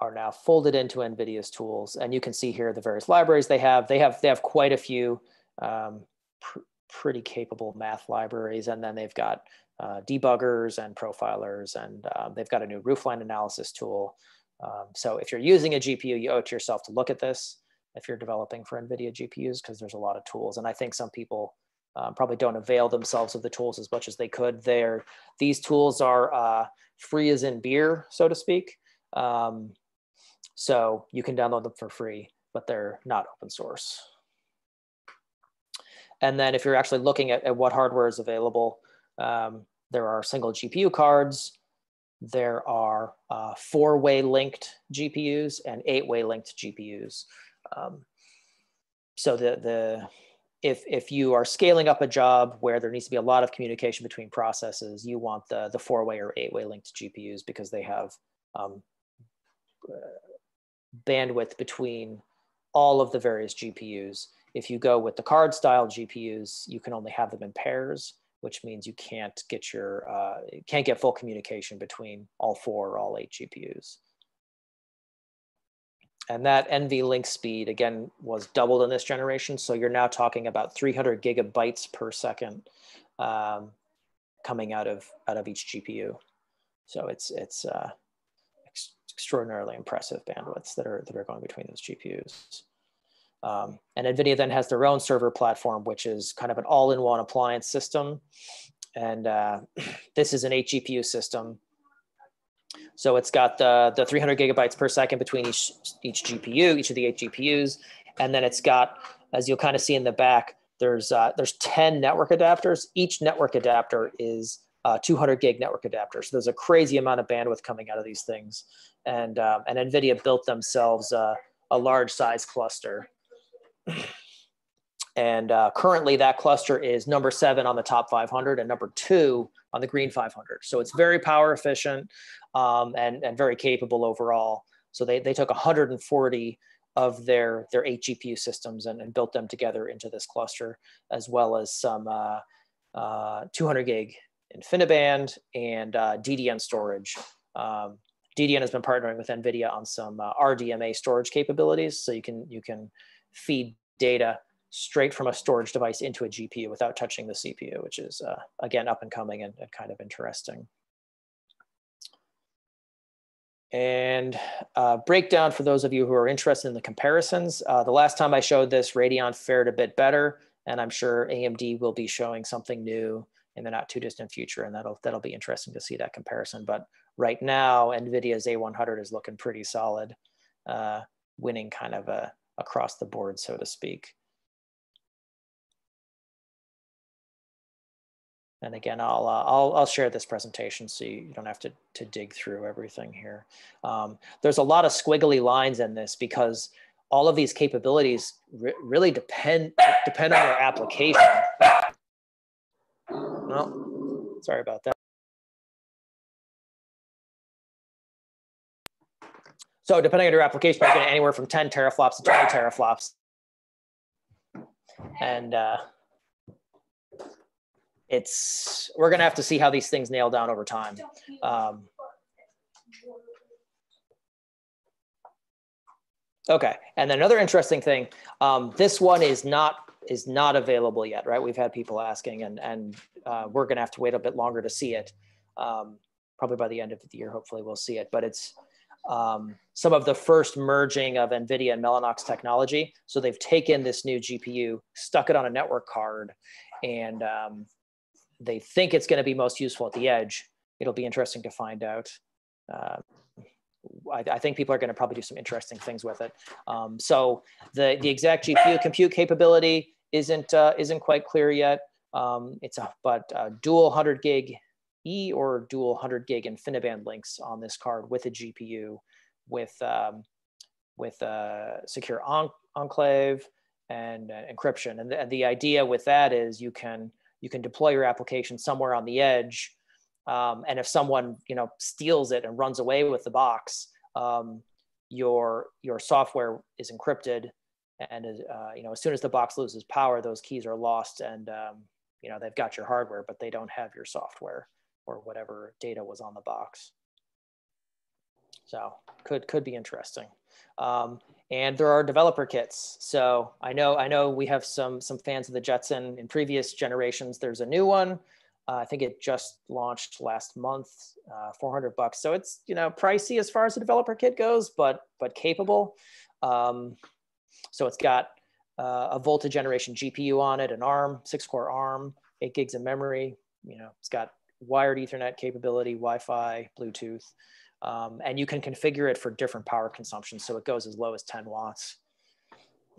are now folded into NVIDIA's tools. And you can see here the various libraries they have. They have, they have quite a few um, pr pretty capable math libraries. And then they've got uh, debuggers and profilers, and um, they've got a new roofline analysis tool. Um, so if you're using a GPU, you owe it to yourself to look at this if you're developing for NVIDIA GPUs, because there's a lot of tools. And I think some people um, probably don't avail themselves of the tools as much as they could. There, these tools are uh, free as in beer, so to speak. Um, so you can download them for free, but they're not open source. And then if you're actually looking at, at what hardware is available, um, there are single GPU cards, there are uh, four-way linked GPUs and eight-way linked GPUs. Um, so the the if if you are scaling up a job where there needs to be a lot of communication between processes, you want the the four way or eight way linked GPUs because they have um, bandwidth between all of the various GPUs. If you go with the card style GPUs, you can only have them in pairs, which means you can't get your uh, can't get full communication between all four or all eight GPUs. And that NVLink speed, again, was doubled in this generation. So you're now talking about 300 gigabytes per second um, coming out of, out of each GPU. So it's, it's uh, ex extraordinarily impressive bandwidths that are, that are going between those GPUs. Um, and NVIDIA then has their own server platform, which is kind of an all-in-one appliance system. And uh, this is an eight GPU system so it's got the, the 300 gigabytes per second between each, each GPU, each of the eight GPUs. And then it's got, as you'll kind of see in the back, there's, uh, there's 10 network adapters. Each network adapter is uh, 200 gig network adapter. So there's a crazy amount of bandwidth coming out of these things. And, um, and NVIDIA built themselves uh, a large size cluster. And uh, currently that cluster is number seven on the top 500 and number two on the green 500. So it's very power efficient um, and, and very capable overall. So they, they took 140 of their, their eight GPU systems and, and built them together into this cluster, as well as some uh, uh, 200 gig InfiniBand and uh, DDN storage. Um, DDN has been partnering with NVIDIA on some uh, RDMA storage capabilities. So you can, you can feed data straight from a storage device into a GPU without touching the CPU, which is uh, again up and coming and, and, kind of interesting. And uh, breakdown for those of you who are interested in the comparisons. Uh, the last time I showed this, Radeon fared a bit better, and I'm sure AMD will be showing something new in the not too distant future, and that'll that'll be interesting to see that comparison. But right now, NVIDIA's A100 is looking pretty solid, uh, winning kind of a, across the board, so to speak. And again, I'll, uh, I'll, I'll share this presentation so you don't have to, to dig through everything here. Um, there's a lot of squiggly lines in this because all of these capabilities re really depend, depend on your application. Well, sorry about that. So depending on your application, you're getting anywhere from 10 teraflops to 20 teraflops. And uh, it's we're gonna have to see how these things nail down over time. Um, okay, and another interesting thing, um, this one is not is not available yet, right? We've had people asking, and and uh, we're gonna have to wait a bit longer to see it. Um, probably by the end of the year, hopefully we'll see it. But it's um, some of the first merging of NVIDIA and Mellanox technology. So they've taken this new GPU, stuck it on a network card, and um, they think it's going to be most useful at the edge. It'll be interesting to find out. Uh, I, I, think people are going to probably do some interesting things with it. Um, so the the exact GPU compute capability isn't uh, isn't quite clear yet. Um, it's a but uh, dual 100 gig E or dual 100 gig InfiniBand links on this card with a GPU, with um, with uh, secure en enclave and uh, encryption. And the, and the idea with that is you can you can deploy your application somewhere on the edge. Um, and if someone you know steals it and runs away with the box, um, your your software is encrypted, and uh, you know as soon as the box loses power, those keys are lost, and um, you know they've got your hardware, but they don't have your software or whatever data was on the box. So could could be interesting. Um, and there are developer kits. So I know I know we have some some fans of the Jetson in previous generations. There's a new one. Uh, I think it just launched last month, uh, 400 bucks. So it's you know pricey as far as the developer kit goes, but but capable. Um, so it's got uh, a Volta generation GPU on it, an ARM, six core ARM, eight gigs of memory. You know, it's got wired Ethernet capability, Wi-Fi, Bluetooth. Um, and you can configure it for different power consumption. So it goes as low as 10 watts.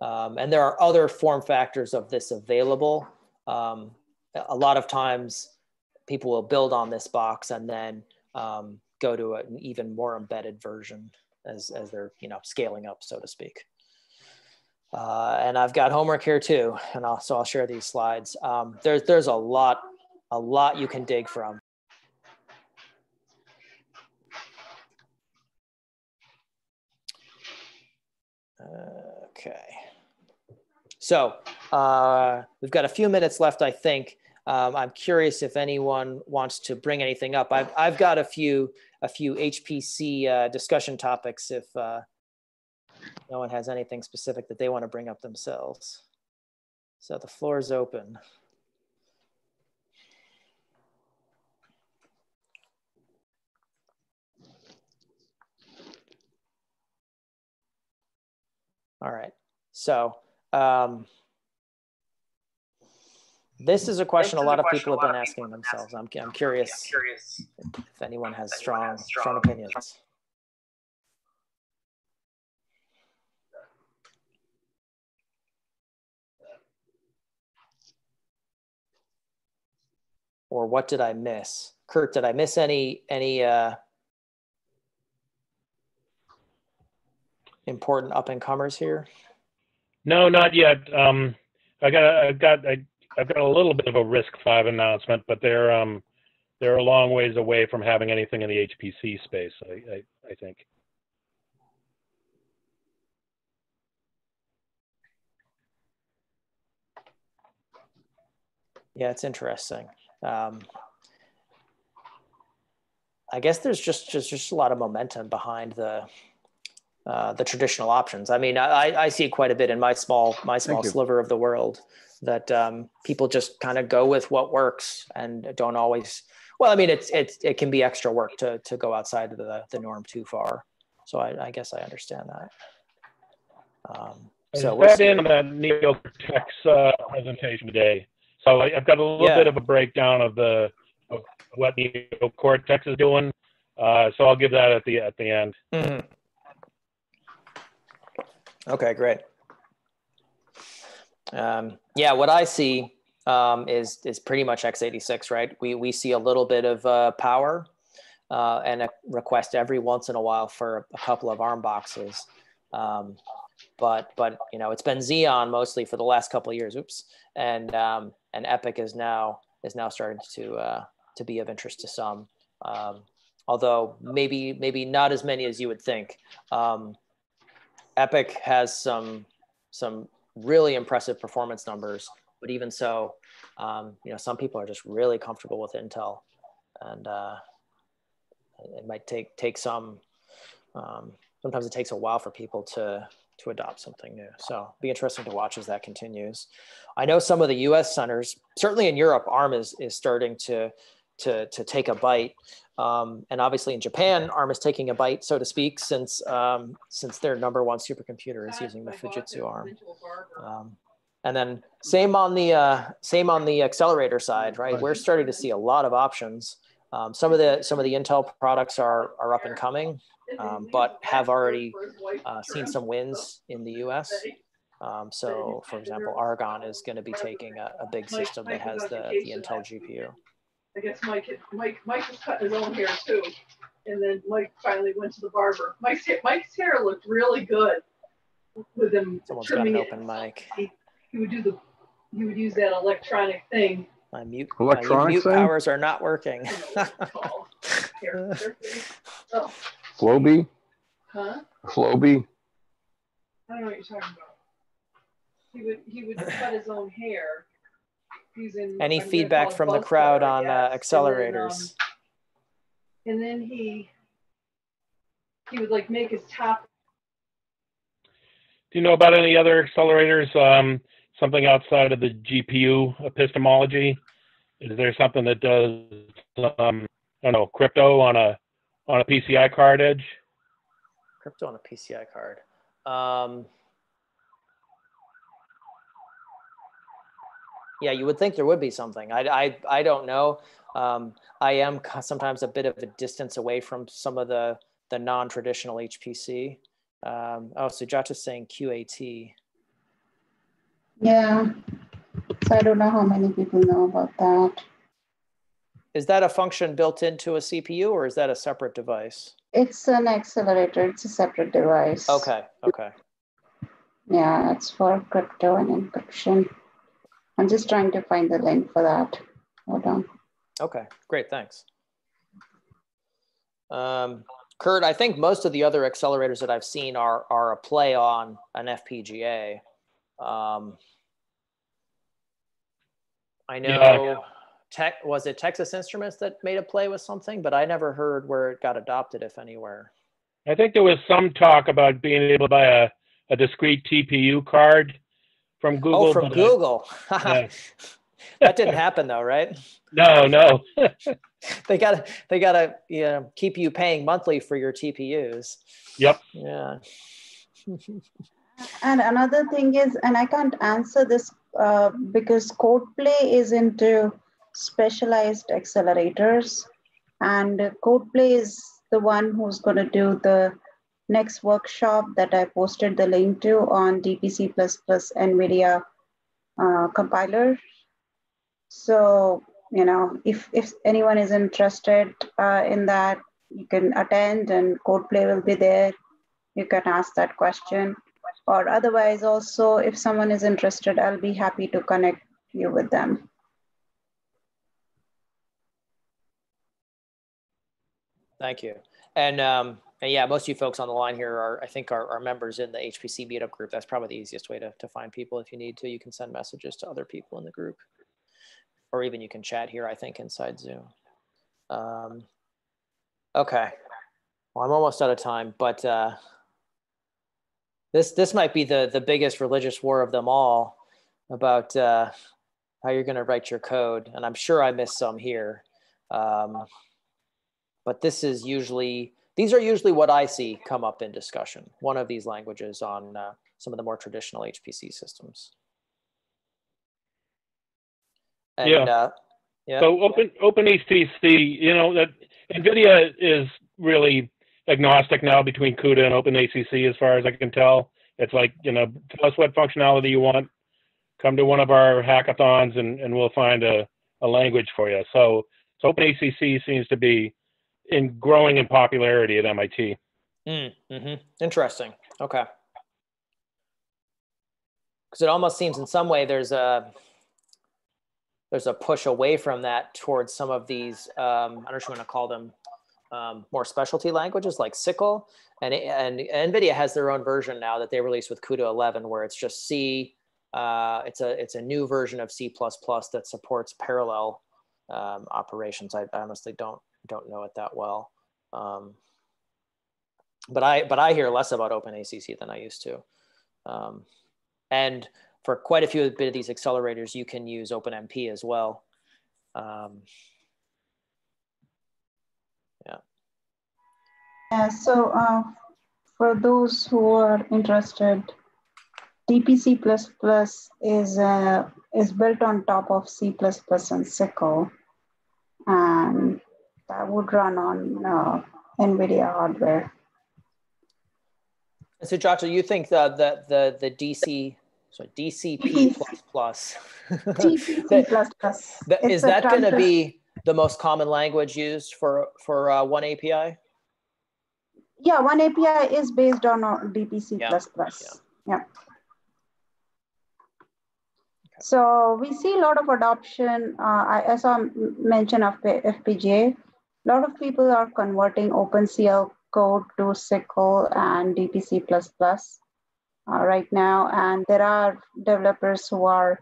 um, and there are other form factors of this available. Um, a lot of times people will build on this box and then um, go to an even more embedded version as, as they're you know, scaling up, so to speak. Uh, and I've got homework here too, and I'll, so I'll share these slides. Um, there's there's a lot a lot you can dig from. Okay. So uh, we've got a few minutes left, I think. Um, I'm curious if anyone wants to bring anything up. I've, I've got a few a few HPC uh, discussion topics if uh, no one has anything specific that they want to bring up themselves. So the floor is open. All right. So um, this is a question a lot of people have been asking themselves. I'm, I'm curious if anyone has strong, strong opinions. Or what did I miss? Kurt, did I miss any any uh, important up and comers here? No, not yet. Um, I got I've got I, have got a little bit of a risk five announcement, but they're um, they're a long ways away from having anything in the HPC space. I, I, I think. Yeah, it's interesting. Um, I guess there's just, just just a lot of momentum behind the uh, the traditional options. I mean, I, I see quite a bit in my small my small sliver of the world that um, people just kind of go with what works and don't always. Well, I mean, it's it's it can be extra work to to go outside of the the norm too far. So I, I guess I understand that. Um, so we're that seeing- in the NeoCortex uh, presentation today? So I- I've got a little Yeah. bit of a breakdown of the of what NeoCortex is doing. Uh, so I'll give that at the at the end. Mhm. Okay, great. Um, yeah, what I see um, is is pretty much x86, right? We we see a little bit of uh, power uh, and a request every once in a while for a couple of ARM boxes. Um, but but you know it's been Xeon mostly for the last couple of years. Oops, and um, and EPYC is now is now starting to uh, to be of interest to some. Um, although maybe maybe not as many as you would think. Um, EPYC has some some really impressive performance numbers, but even so, um, you know, some people are just really comfortable with Intel, and uh, it might take take some. Um, sometimes it takes a while for people to to adopt something new. So be interesting to watch as that continues. I know some of the U.S. centers, certainly in Europe, ARM is is starting to to to take a bite. Um, and obviously in Japan, ARM is taking a bite, so to speak, since um, since their number one supercomputer is using the Fujitsu ARM. Um, and then same on the uh, same on the accelerator side, right? We're starting to see a lot of options. Um, some of the some of the Intel products are are up and coming, um, but have already uh, seen some wins in the U.S. Um, so, for example, Argonne is going to be taking a, a big system that has the, the Intel GPU. I guess Mike, had- Mike, Mike was cutting his own hair too. And then Mike finally went to the barber. Mike's hair, Mike's hair looked really good with him Someone's got an it. open mic. He, he would do the, he would use that electronic thing. My mute, Electronic my mute thing? powers are not working. Hair, hair thing. Oh, Flowbee, huh? Flowbee. I don't know what you're talking about. He would, he would cut his own hair using. Any I'm feedback call it from the crowd cutter, I on uh, guess. And then, accelerators? um, And then he, he would like make his top Do you know about any other accelerators? Um, something outside of the GPU epistemology? Is there something that does um, I don't know crypto on a on a PCI card edge? Crypto on a PCI card. Yeah, you would think there would be something. I, I, I don't know. Um, I am sometimes a bit of a distance away from some of the, the non-traditional HPC. Um, oh, Sujata's saying QAT. Yeah. So I don't know how many people know about that. Is that a function built into a CPU or is that a separate device? It's an accelerator. It's a separate device. Okay, okay. Yeah, it's for crypto and encryption. I'm just trying to find the link for that. Hold on. Okay, great, thanks. Um, Kurt, I think most of the other accelerators that I've seen are are a play on an FPGA. Um, I know Yeah. Tech was it Texas Instruments that made a play with something, but I never heard where it got adopted, if anywhere. I think there was some talk about being able to buy a, a discrete TPU card from Google. oh, from but I- Google. that didn't happen though, right? No, no. they gotta they gotta you know, keep you paying monthly for your TPUs. Yep. Yeah. And another thing is, and I can't answer this uh, because CodePlay is into specialized accelerators, and CodePlay is the one who's going to do the next workshop that I posted the link to on DPC++ NVIDIA uh, compiler. So, you know, if, if anyone is interested uh, in that, you can attend and CodePlay will be there. You can ask that question or otherwise also if someone is interested i'll be happy to connect you with them Thank you. And, um, and yeah, most of you folks on the line here are, I think, are, are members in the HPC meetup group. That's probably the easiest way to, to find people. If you need to, you can send messages to other people in the group, or even you can chat here. I think inside Zoom. Um, okay. Well, I'm almost out of time, but uh, This this might be the the biggest religious war of them all about uh, how you're going to write your code, and I'm sure I missed some here. Um, but this is usually these are usually what I see come up in discussion. One of these languages on uh, some of the more traditional HPC systems. And, Yeah. Uh, yeah. So open OpenACC, you know that NVIDIA is really agnostic now between CUDA and OpenACC, as far as I can tell. It's like you know, tell us what functionality you want. Come to one of our hackathons, and, and we'll find a, a language for you. So so OpenACC seems to be in growing in popularity at MIT. Mm, hmm Interesting. Okay. Because it almost seems in some way there's a there's a push away from that towards some of these um, I don't know what you want to call them um, more specialty languages like SYCL and and NVIDIA has their own version now that they released with CUDA 11 where it's just C. Uh, it's a it's a new version of C++ that supports parallel um, operations. I, I honestly don't don't know it that well. Um, but I but I hear less about OpenACC than I used to. Um, and for quite a few bit of these accelerators, you can use OpenMP as well. Um, yeah. Yeah, so uh, for those who are interested, DPC++ is uh, is built on top of C++ and SYCL, and that would run on uh, NVIDIA hardware. Sujata, you think the the the, the DC sorry DCP plus plus DPC++. that- It's is that going to be the most common language used for for uh, oneAPI? Yeah, oneAPI is based on uh, DPC++. Yeah, Yeah. So we see a lot of adoption. Uh, I, I saw mention of FPGA. A lot of people are converting OpenCL code to SYCL and DPC++ uh, right now. And there are developers who are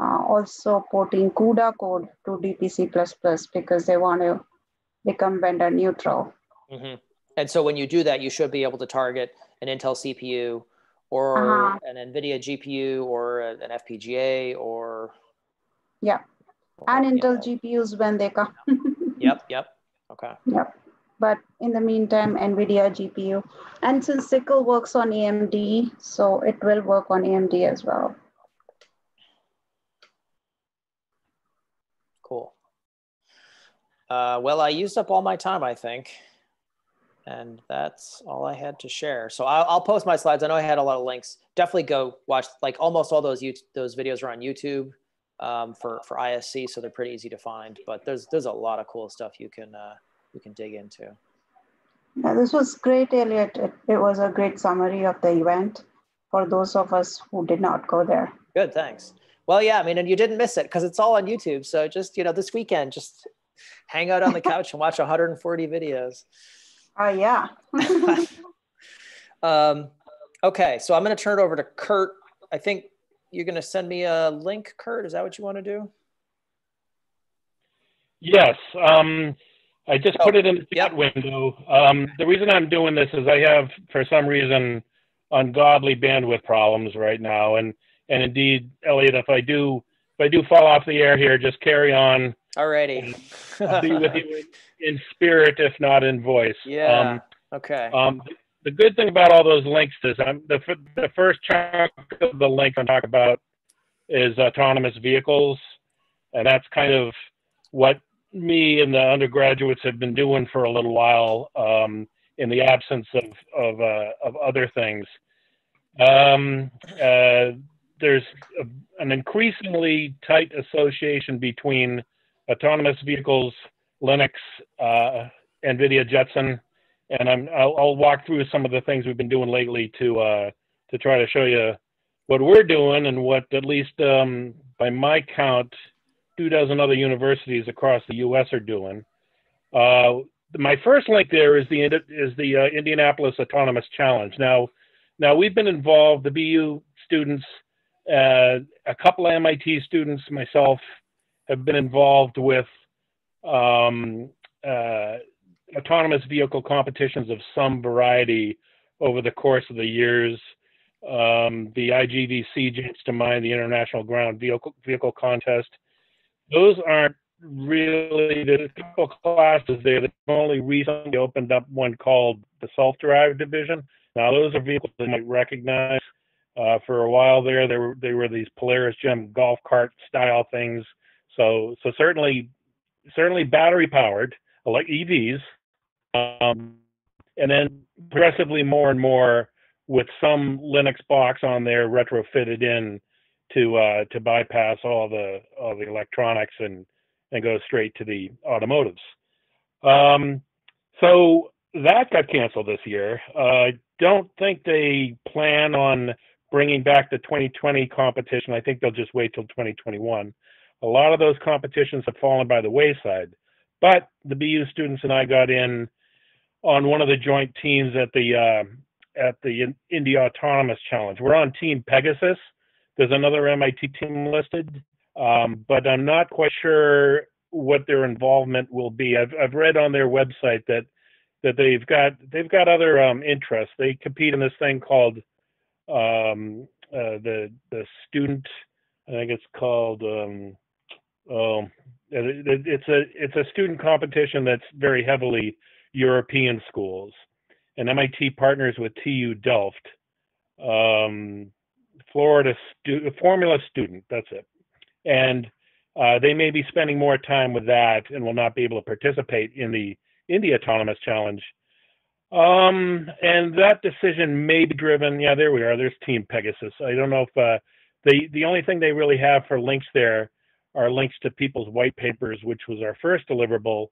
uh, also porting CUDA code to DPC++ because they want to become vendor neutral. hmm And so when you do that, you should be able to target an Intel CPU or Uh-huh. an NVIDIA GPU or an FPGA or Yeah. And or, you Intel know, GPUs when they come. Yep, yep. Okay. Yep. But in the meantime, NVIDIA GPU. And since SYCL works on AMD, so it will work on AMD as well. Cool. Uh, well, I used up all my time, I think. And that's all I had to share. So I'll, I'll post my slides. I know I had a lot of links. Definitely go watch, like almost all those YouTube, those videos are on YouTube um, for, for ISC. So they're pretty easy to find, but there's, there's a lot of cool stuff you can, uh, you can dig into. Yeah, this was great, Eliot. It, it was a great summary of the event for those of us who did not go there. Good, thanks. Well, yeah, I mean, and you didn't miss it because it's all on YouTube. So just, you know, this weekend, just hang out on the couch and watch 140 videos. Oh, yeah. Um, okay, so I'm going to turn it over to Kurt. I think you're going to send me a link, Kurt. Is that what you want to do? Yes. Um, I just Oh, put it in the chat window. Um, the reason I'm doing this is I have, for some reason, ungodly bandwidth problems right now, and and indeed, Eliot, if I do if I do fall off the air here, just carry on. Alrighty. I'll be with you in, in spirit, if not in voice. Yeah. Um, okay. um, the good thing about all those links is um, the the first chunk of the link I'm talking about is autonomous vehicles, and that's kind of what me and the undergraduates have been doing for a little while um, in the absence of of, uh, of other things. Um, uh, there's a, an increasingly tight association between autonomous vehicles, Linux, uh, NVIDIA Jetson, and I'm I'll, I'll walk through some of the things we've been doing lately to uh, to try to show you what we're doing and what at least um, by my count two dozen other universities across the U.S. are doing. Uh, my first link there is the is the uh, Indianapolis Autonomous Challenge. Now, now we've been involved. The BU students, uh, a couple of MIT students, myself, have been involved with um, uh, autonomous vehicle competitions of some variety over the course of the years. Um, the IGVC jumps to mind, the International Ground Vehicle, Vehicle Contest. Those aren't really there's a couple classes there that only recently opened up one called the self-drive division. Now those are vehicles that you might recognize. Uh, for a while there, there were they were these Polaris Gem golf cart style things. So so certainly certainly battery powered, like EVs, um, and then progressively more and more with some Linux box on there retrofitted in to uh, to bypass all the all the electronics and and go straight to the automotives. Um, so that got canceled this year. I uh, don't think they plan on bringing back the 2020 competition. I think they'll just wait till 2021. A lot of those competitions have fallen by the wayside. But the BU students and I got in on one of the joint teams at the uh, at the Indy Autonomous Challenge. We're on Team Pegasus. There's another MIT team listed. Um, but I'm not quite sure what their involvement will be. I've I've read on their website that that they've got they've got other um, interests. They compete in this thing called um, uh, the the student. I think it's called. Um, oh, it, it's a it's a student competition that's very heavily European schools, and MIT partners with TU Delft. Um, Florida stu- Formula student. That's it and uh, they may be spending more time with that and will not be able to participate in the Indy Autonomous Challenge. Um, and that decision may be driven. Yeah, there we are. There's Team Pegasus. I don't know if uh, the the only thing they really have for links there are links to people's white papers, which was our first deliverable.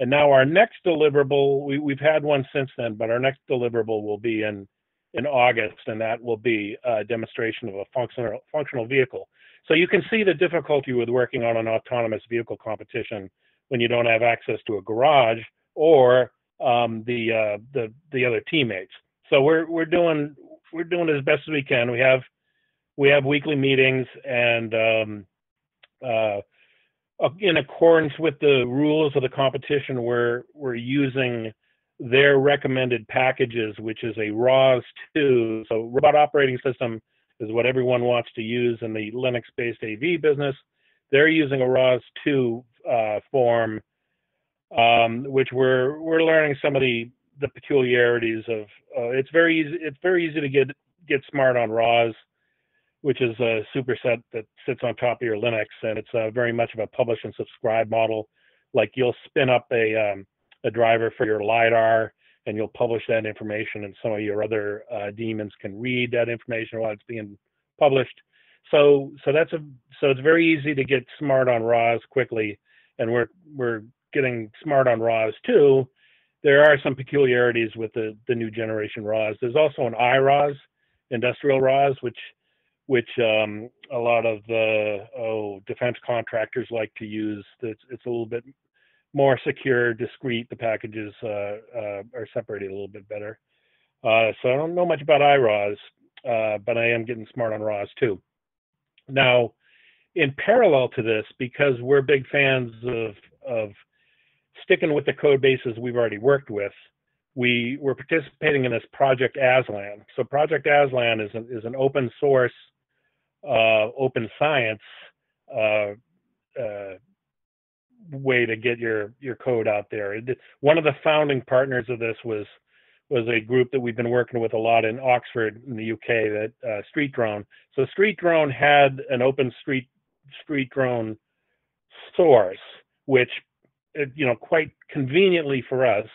And now our next deliverable, we, we've had one since then, but our next deliverable will be in in August, and that will be a demonstration of a functional functional vehicle. So you can see the difficulty with working on an autonomous vehicle competition when you don't have access to a garage or um, the uh, the the other teammates. So we're we're doing we're doing as best as we can. We have we have weekly meetings and um, uh, in accordance with the rules of the competition, we're we're using their recommended packages, which is a ROS 2, so robot operating system is what everyone wants to use in the Linux-based AV business. They're using a ROS 2 uh, form, um, which we're we're learning some of the the peculiarities of. Uh, it's very easy. It's very easy to get get smart on ROS, which is a superset that sits on top of your Linux, and it's uh, very much of a publish and subscribe model. Like you'll spin up a um, a driver for your lidar and you'll publish that information and some of your other uh, daemons can read that information while it's being published. So so that's a so it's very easy to get smart on ROS quickly and we're we're getting smart on ROS too. There are some peculiarities with the the new generation ROS there's also an iROS industrial ROS which which um, a lot of the oh defense contractors like to use it's, it's a little bit more secure, discrete. The packages uh, uh, are separated a little bit better. Uh, so I don't know much about iROS, uh, but I am getting smart on ROS too. Now, in parallel to this, because we're big fans of, of sticking with the code bases we've already worked with, we we're participating in this Project Aslan. So Project Aslan is an, is an open source, open science uh, uh, way to get your your code out there. One of the founding partners of this was was a group that we've been working with a lot in Oxford in the UK that uh, StreetDrone. So StreetDrone had an open street StreetDrone source, which you know quite conveniently for us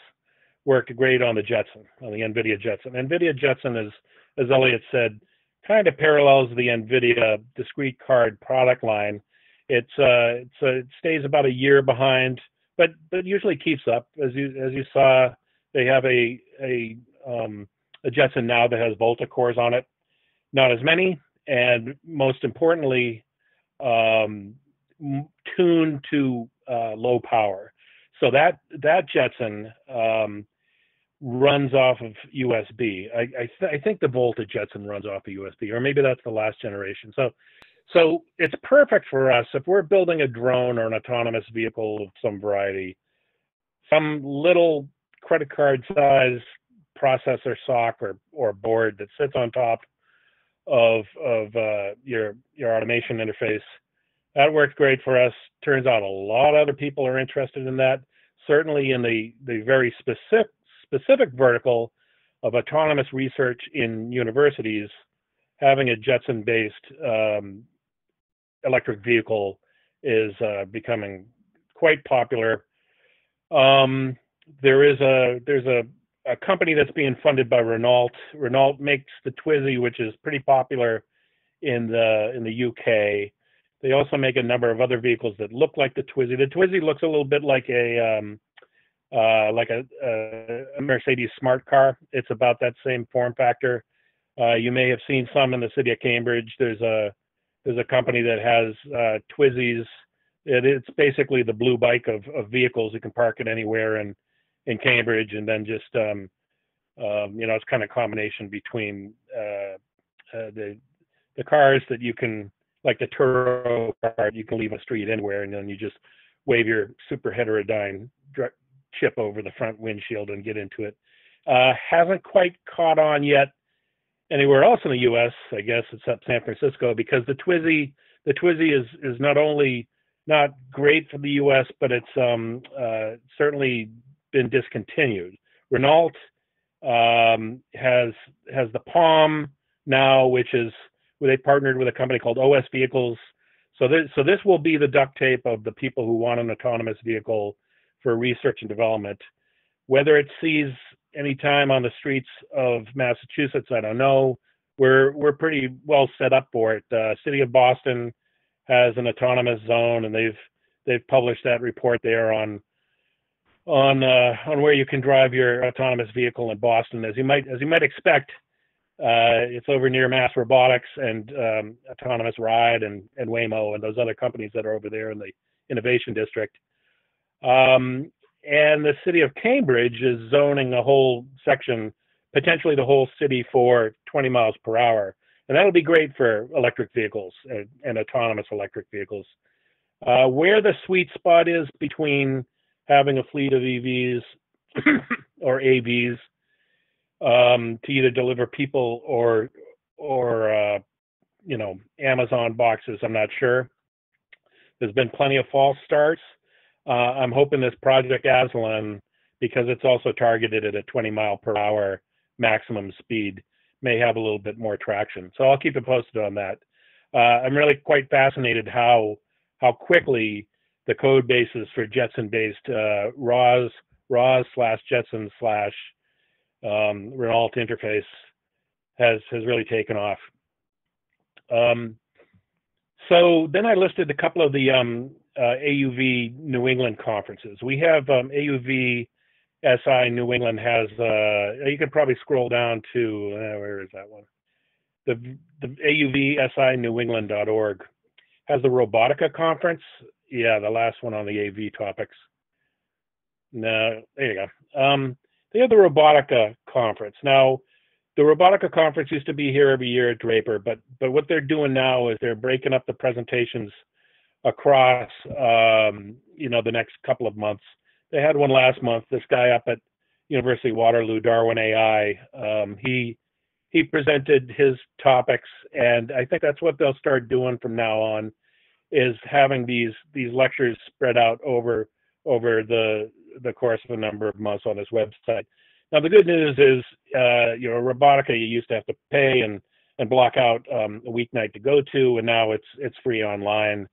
worked great on the Jetson, on the NVIDIA Jetson. NVIDIA Jetson is, as Eliot said, kind of parallels the NVIDIA discrete card product line it's uh, it's uh, it stays about a year behind, but but usually keeps up. As you as you saw, they have a a um, a Jetson now that has Volta cores on it. Not as many, and most importantly, um, tuned to uh, low power. So that that Jetson um, runs off of USB. I I, th- I, think the Volta Jetson runs off of USB, or maybe that's the last generation. So so it's perfect for us if we're building a drone or an autonomous vehicle of some variety, some little credit card size processor SoC or, or board that sits on top of of uh, your your automation interface. That worked great for us. Turns out a lot of other people are interested in that. Certainly in the the very specific specific vertical of autonomous research in universities, having a Jetson-based um, electric vehicle is uh, becoming quite popular. Um, there is a there's a, a company that's being funded by Renault. Renault makes the Twizy, which is pretty popular in the in the UK. They also make a number of other vehicles that look like the Twizy. The Twizy looks a little bit like a um, uh, like a, a, Mercedes smart car. It's about that same form factor. Uh, you may have seen some in the city of Cambridge. There's a there's a company that has uh, Twizzies. It, it's basically the blue bike of, of vehicles. You can park it anywhere in in Cambridge, and then just um, um, you know it's kind of a combination between uh, uh, the the cars that you can like the Turo car you can leave the street anywhere, and then you just wave your super heterodyne chip over the front windshield and get into it. Uh, hasn't quite caught on yet anywhere else in the U.S. I guess except San Francisco because the Twizy the Twizy is is not only not great for the U.S. but it's um, uh, certainly been discontinued. Renault um, has has the POM now, which is where they partnered with a company called OS Vehicles. So this so this will be the duct tape of the people who want an autonomous vehicle for research and development. Whether it sees any time on the streets of Massachusetts, I don't know. We're we're pretty well set up for it. Uh, City of Boston has an autonomous zone, and they've they've published that report there on on uh, on where you can drive your autonomous vehicle in Boston. As you might as you might expect, uh, it's over near Mass Robotics and um, Optimus Ride and and Waymo and those other companies that are over there in the innovation district. Um, and the city of Cambridge is zoning a whole section, potentially the whole city for 20 miles per hour. And that'll be great for electric vehicles and, and autonomous electric vehicles. Uh, where the sweet spot is between having a fleet of EVs or AVs um, to either deliver people or or uh, you know Amazon boxes, I'm not sure. There's been plenty of false starts. Uh, I'm hoping this Project Aslan, because it's also targeted at a 20 mile per hour maximum speed, may have a little bit more traction. So I'll keep you posted on that. Uh, I'm really quite fascinated how how quickly the code bases for Jetson-based uh, ROS ROS slash Jetson slash um, Renault interface has has really taken off. Um, so then I listed a couple of the um, uh, AUV New England conferences. We have um, AUV SI New England has. Uh, you can probably scroll down to uh, where is that one? The the AUV SI New England.org has the Robotica conference. Yeah, the last one on the AV topics. No, there you go. Um, they have the Robotica conference now. The Robotica conference used to be here every year at Draper, but but what they're doing now is they're breaking up the presentations across um, you know the next couple of months. They had one last month. This guy up at University of Waterloo, Darwin AI, um, he he presented his topics, and I think that's what they'll start doing from now on, is having these these lectures spread out over over the the course of a number of months on his website. Now the good news is, uh, you know, Robotica you used to have to pay and and block out um, a weeknight to go to, and now it's it's free online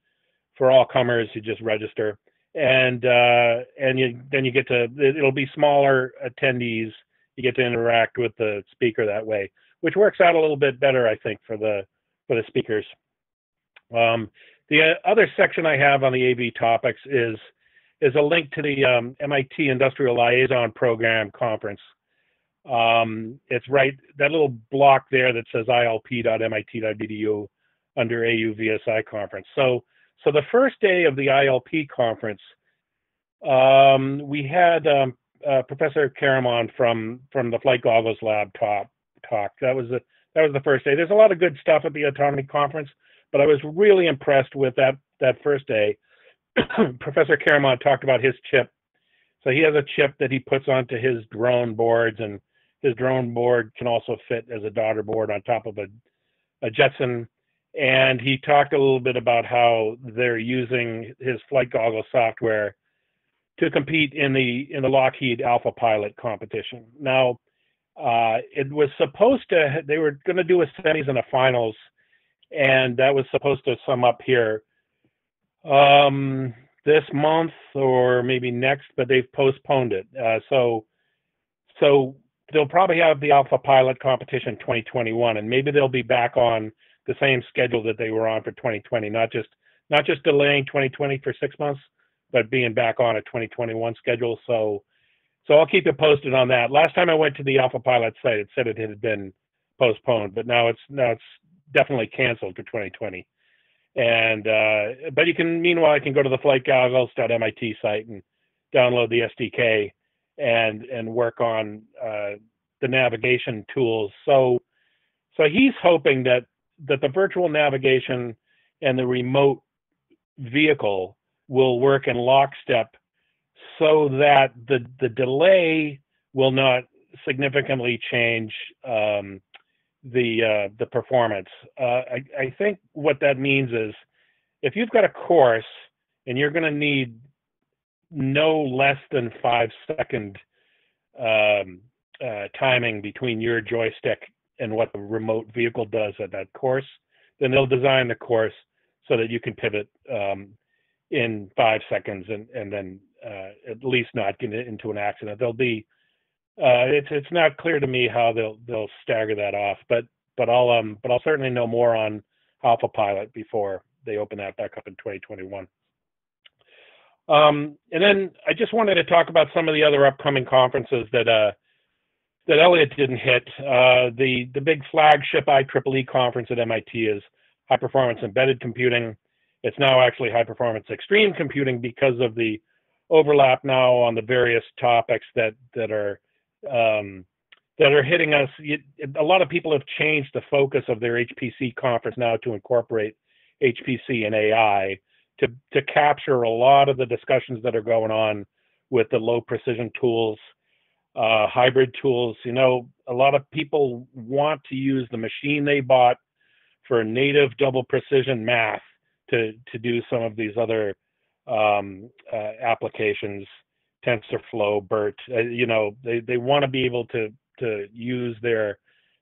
for all comers. You just register, and uh, and you then you get to it'll be smaller attendees. You get to interact with the speaker that way, which works out a little bit better, I think, for the for the speakers. Um, the other section I have on the AV topics is is a link to the um, MIT Industrial Liaison Program conference. Um, it's right that little block there that says ilp.mit.edu under AUVSI conference. So so the first day of the ILP conference, um, we had um, uh, Professor Karaman from from the Flight Goggles Lab talk. Talk that was the that was the first day. There's a lot of good stuff at the autonomy conference, but I was really impressed with that that first day. Professor Karaman talked about his chip. So he has a chip that he puts onto his drone boards, and his drone board can also fit as a daughter board on top of a uh, Jetson, and he talked a little bit about how they're using his flight goggle software to compete in the in the Lockheed Alpha Pilot competition. Now, uh, it was supposed to they were going to do a semis and a finals, and that was supposed to sum up here um, this month or maybe next, but they've postponed it. Uh, so, so they'll probably have the Alpha Pilot competition 2021, and maybe they'll be back on the same schedule that they were on for 2020, not just not just delaying 2020 for six months, but being back on a 2021 schedule. So, so I'll keep you posted on that. Last time I went to the Alpha Pilot site, it said it had been postponed, but now it's now it's definitely canceled for 2020. And uh, but you can meanwhile I can go to the flightgoggles.mit site and download the SDK and and work on uh, the navigation tools. So so he's hoping that that the virtual navigation and the remote vehicle will work in lockstep so that the the delay will not significantly change um, the uh, the performance. Uh, I, I think what that means is if you've got a course and you're going to need no less than five second um, uh, timing between your joystick and what the remote vehicle does at that course, then they'll design the course so that you can pivot um, in five seconds and, and then uh, at least not get into an accident. There'll be uh, it's it's not clear to me how they'll they'll stagger that off, but but I'll um but I'll certainly know more on Alpha Pilot before they open that back up in 2021. Um, and then I just wanted to talk about some of the other upcoming conferences that uh, that Eliot didn't hit. Uh, the the big flagship IEEE conference at MIT is High Performance Embedded Computing. It's now actually High Performance Extreme Computing because of the overlap now on the various topics that that are um, that are hitting us. A lot of people have changed the focus of their HPC conference now to incorporate HPC and AI to to capture a lot of the discussions that are going on with the low precision tools, uh, hybrid tools. You know, a lot of people want to use the machine they bought for native double precision math to to do some of these other um, uh, applications, TensorFlow, BERT. Uh, you know, they they want to be able to to use their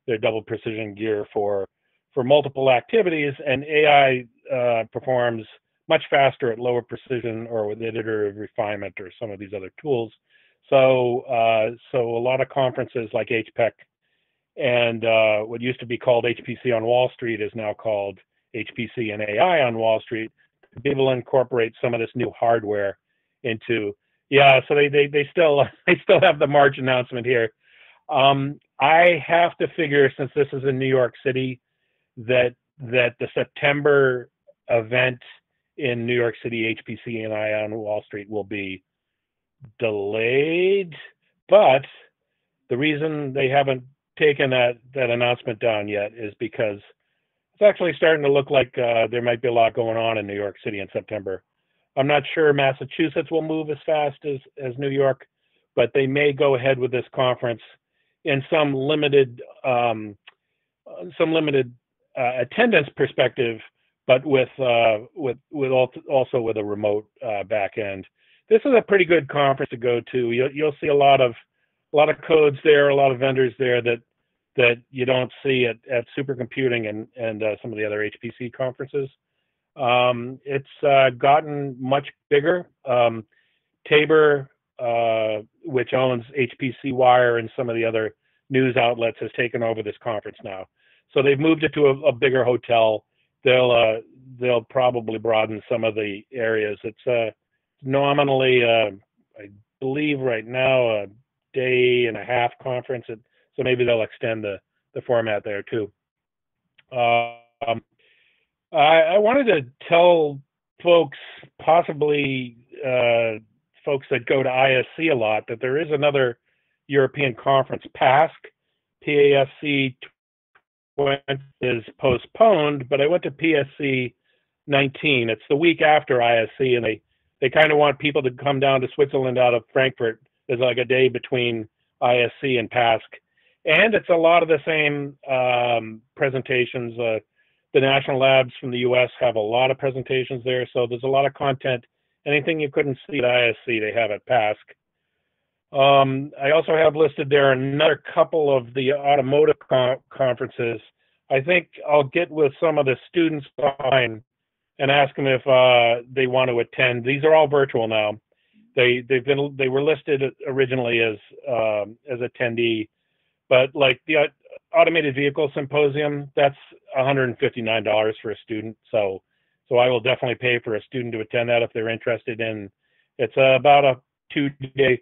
their double precision gear for for multiple activities, and AI uh, performs much faster at lower precision or with iterative refinement or some of these other tools. So, uh, so a lot of conferences like HPEC and uh, what used to be called HPC on Wall Street is now called HPC and AI on Wall Street to incorporate some of this new hardware into. Yeah, so they they they still they still have the March announcement here. Um, I have to figure since this is in New York City that that the September event in New York City HPC and I on Wall Street will be delayed, but the reason they haven't taken that that announcement down yet is because it's actually starting to look like uh, there might be a lot going on in New York City in September. I'm not sure Massachusetts will move as fast as as New York, but they may go ahead with this conference in some limited um, some limited uh, attendance perspective, but with uh, with with also with a remote uh, back end. This is a pretty good conference to go to. You'll, you'll see a lot of a lot of codes there, a lot of vendors there that that you don't see at, at supercomputing and and uh, some of the other HPC conferences. Um, it's uh, gotten much bigger. Um, Tabor, uh, which owns HPC Wire and some of the other news outlets, has taken over this conference now. So they've moved it to a, a bigger hotel. They'll uh, they'll probably broaden some of the areas. It's uh, nominally, uh, I believe, right now a day and a half conference. It, so maybe they'll extend the the format there too. Um, I, I wanted to tell folks, possibly uh, folks that go to ISC a lot, that there is another European conference, PASC, PASC is postponed, but I went to PSC 19. It's the week after ISC, and they they kind of want people to come down to Switzerland out of Frankfurt. There's like a day between ISC and PASC, and it's a lot of the same um, presentations. Uh, the national labs from the US have a lot of presentations there. So there's a lot of content. Anything you couldn't see at ISC, they have at PASC. Um, I also have listed there another couple of the automotive co- conferences. I think I'll get with some of the students online and ask them if uh, they want to attend. These are all virtual now. They they've been they were listed originally as um, as attendee, but like the automated vehicle symposium, that's $159 for a student. So, so I will definitely pay for a student to attend that if they're interested in. It's about a two day.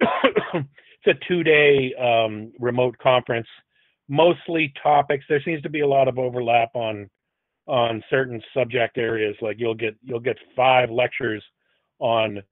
it's a two day um, remote conference, mostly topics. There seems to be a lot of overlap on on certain subject areas. Like you'll get you'll get five lectures on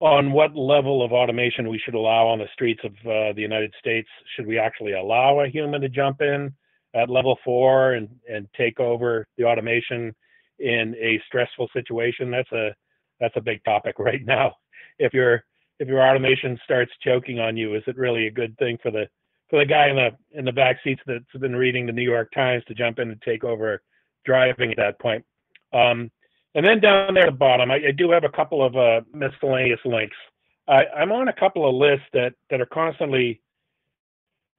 on what level of automation we should allow on the streets of uh, the United States. Should we actually allow a human to jump in at level four and, and take over the automation in a stressful situation? That's a that's a big topic right now. If your if your automation starts choking on you, is it really a good thing for the for the guy in the in the back seats that's been reading the New York Times to jump in and take over driving at that point? Um, and then down there at the bottom, I, I do have a couple of uh, miscellaneous links. I, I'm on a couple of lists that, that are constantly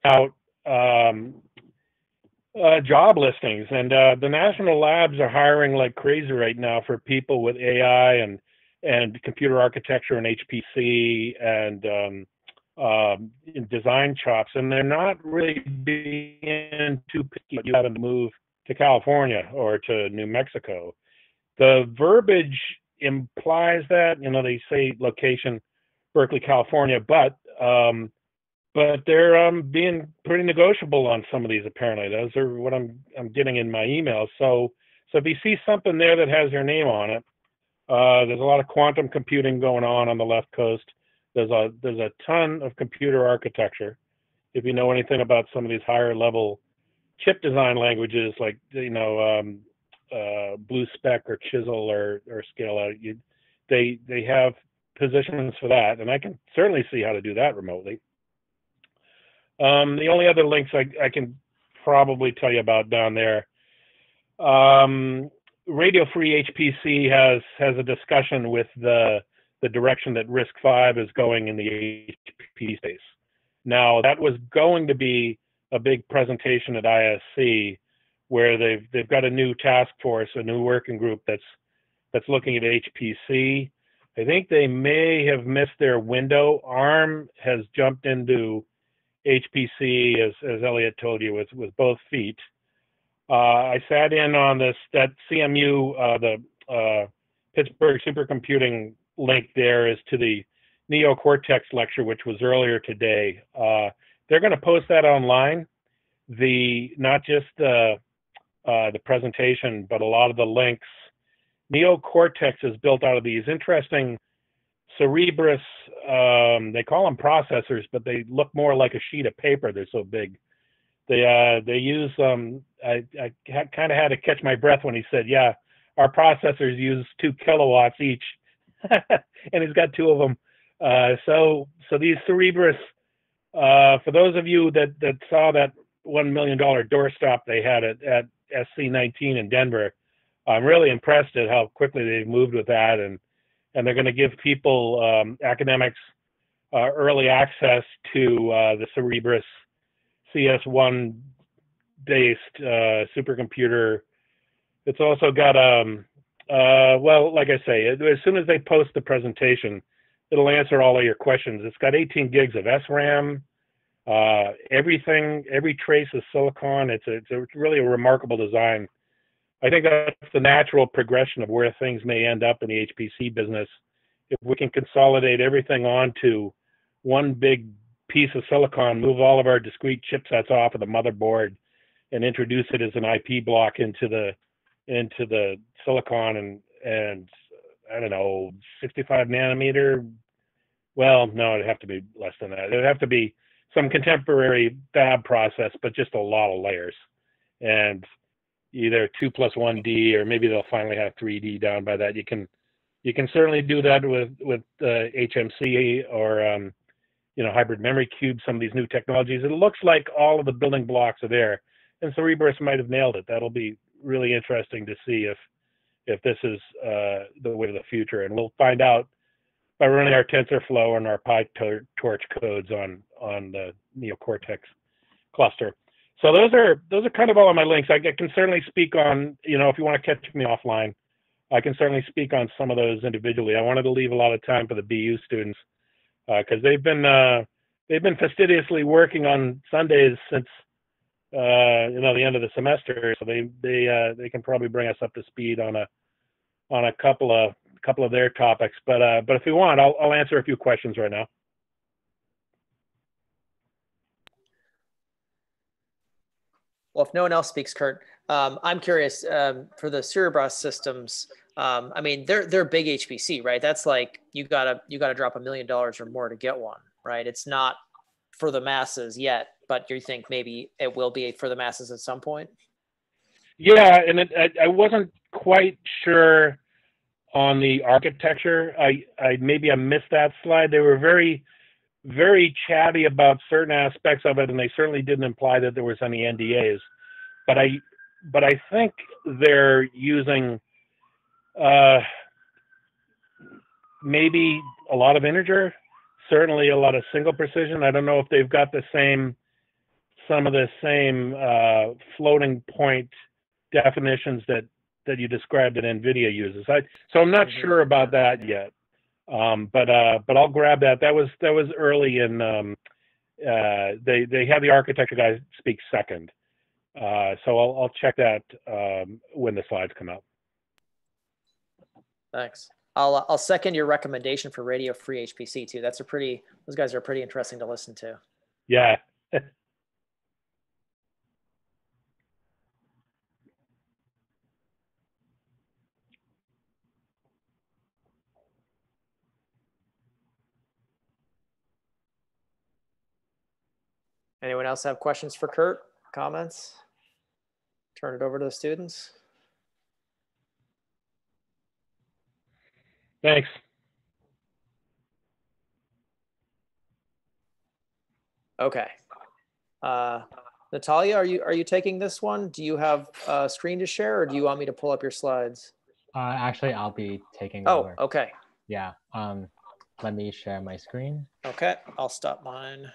out um, uh, job listings, and uh, the national labs are hiring like crazy right now for people with AI and and computer architecture and HPC and um, um, design chops, and they're not really being too picky. You having to move to California or to New Mexico the verbiage implies that you know they say location Berkeley, California, but um, but they're um, being pretty negotiable on some of these. Apparently, those are what I'm I'm getting in my emails. So so if you see something there that has your name on it, uh, there's a lot of quantum computing going on on the left coast. There's a there's a ton of computer architecture. If you know anything about some of these higher level chip design languages, like you know um, uh, Blue Spec or Chisel or or Scala. You, they they have positions for that, and I can certainly see how to do that remotely. Um, the only other links I, I can probably tell you about down there. Um, Radio Free HPC has has a discussion with the the direction that RISC-V is going in the HPC space. Now that was going to be a big presentation at ISC, where they've they've got a new task force, a new working group that's that's looking at HPC. I think they may have missed their window. ARM has jumped into HPC, as as Eliot told you, with with both feet. Uh, I sat in on this that CMU, uh, the uh, Pittsburgh supercomputing link there is to the NeoCortex lecture, which was earlier today. Uh, they're going to post that online. The not just the uh, the presentation, but a lot of the links. Neocortex is built out of these interesting Cerebras, um, they call them processors, but they look more like a sheet of paper. They're so big. They uh, they use um, I, I kind of had to catch my breath when he said, "Yeah, our processors use two kilowatts each," and he's got two of them. Uh, so so these Cerebras, uh, for those of you that that saw that one million dollar doorstop they had at, at SC19 in Denver. I'm really impressed at how quickly they've moved with that, and and they're going to give people um, academics uh, early access to uh, the Cerebras CS1 based uh, supercomputer. It's also got um uh, well, like I say, as soon as they post the presentation, it'll answer all of your questions. It's got 18 gigs of SRAM, uh, everything, every trace of silicon. It's a, it's a really a remarkable design. I think that's the natural progression of where things may end up in the HPC business. If we can consolidate everything onto one big piece of silicon, move all of our discrete chipsets off of the motherboard, and introduce it as an IP block into the into the silicon and and I don't know 65 nanometer. Well, no, it'd have to be less than that. It'd have to be some contemporary fab process, but just a lot of layers. And either two plus one D, or maybe they'll finally have 3D down by that. You can you can certainly do that with with uh, HMC or um, you know hybrid memory cube. Some of these new technologies. It looks like all of the building blocks are there, and so Cerebras might have nailed it. That'll be really interesting to see if if this is uh, the way of the future, and we'll find out by running our TensorFlow and our PyTorch codes on on the NeoCortex cluster. So those are those are kind of all of my links. I can certainly speak on you know if you want to catch me offline, I can certainly speak on some of those individually. I wanted to leave a lot of time for the BU students because uh, they've been uh, they've been fastidiously working on Sundays since uh, you know the end of the semester, so they they uh, they can probably bring us up to speed on a on a couple of couple of their topics. But uh, but if you want, I'll I'll answer a few questions right now. Well, if no one else speaks, Kurt, um, I'm curious um, for the Cerebras systems. Um, I mean, they're they're big HPC, right? That's like you gotta you gotta drop a million dollars or more to get one, right? It's not for the masses yet, but you think maybe it will be for the masses at some point. Yeah, and it, I, I wasn't quite sure on the architecture. I, I maybe I missed that slide. They were very, very chatty about certain aspects of it, and they certainly didn't imply that there was any NDAs. But I, but I think they're using uh, maybe a lot of integer, certainly a lot of single precision. I don't know if they've got the same, some of the same uh, floating point definitions that that you described that NVIDIA uses. I, so I'm not mm-hmm. sure about that yet. Um, but uh, but I'll grab that. That was that was early in. Um, uh, they they have the architecture guy speak second, uh, so I'll I'll check that um, when the slides come out. Thanks. I'll uh, I'll second your recommendation for Radio Free HPC too. That's a pretty those guys are pretty interesting to listen to. Yeah. Anyone else have questions for Kurt? Comments? Turn it over to the students. Thanks. Okay. Uh, Natalia, are you are you taking this one? Do you have a screen to share, or do you want me to pull up your slides? Uh, actually, I'll be taking. Oh, over. okay. Yeah. Um, let me share my screen. Okay, I'll stop mine.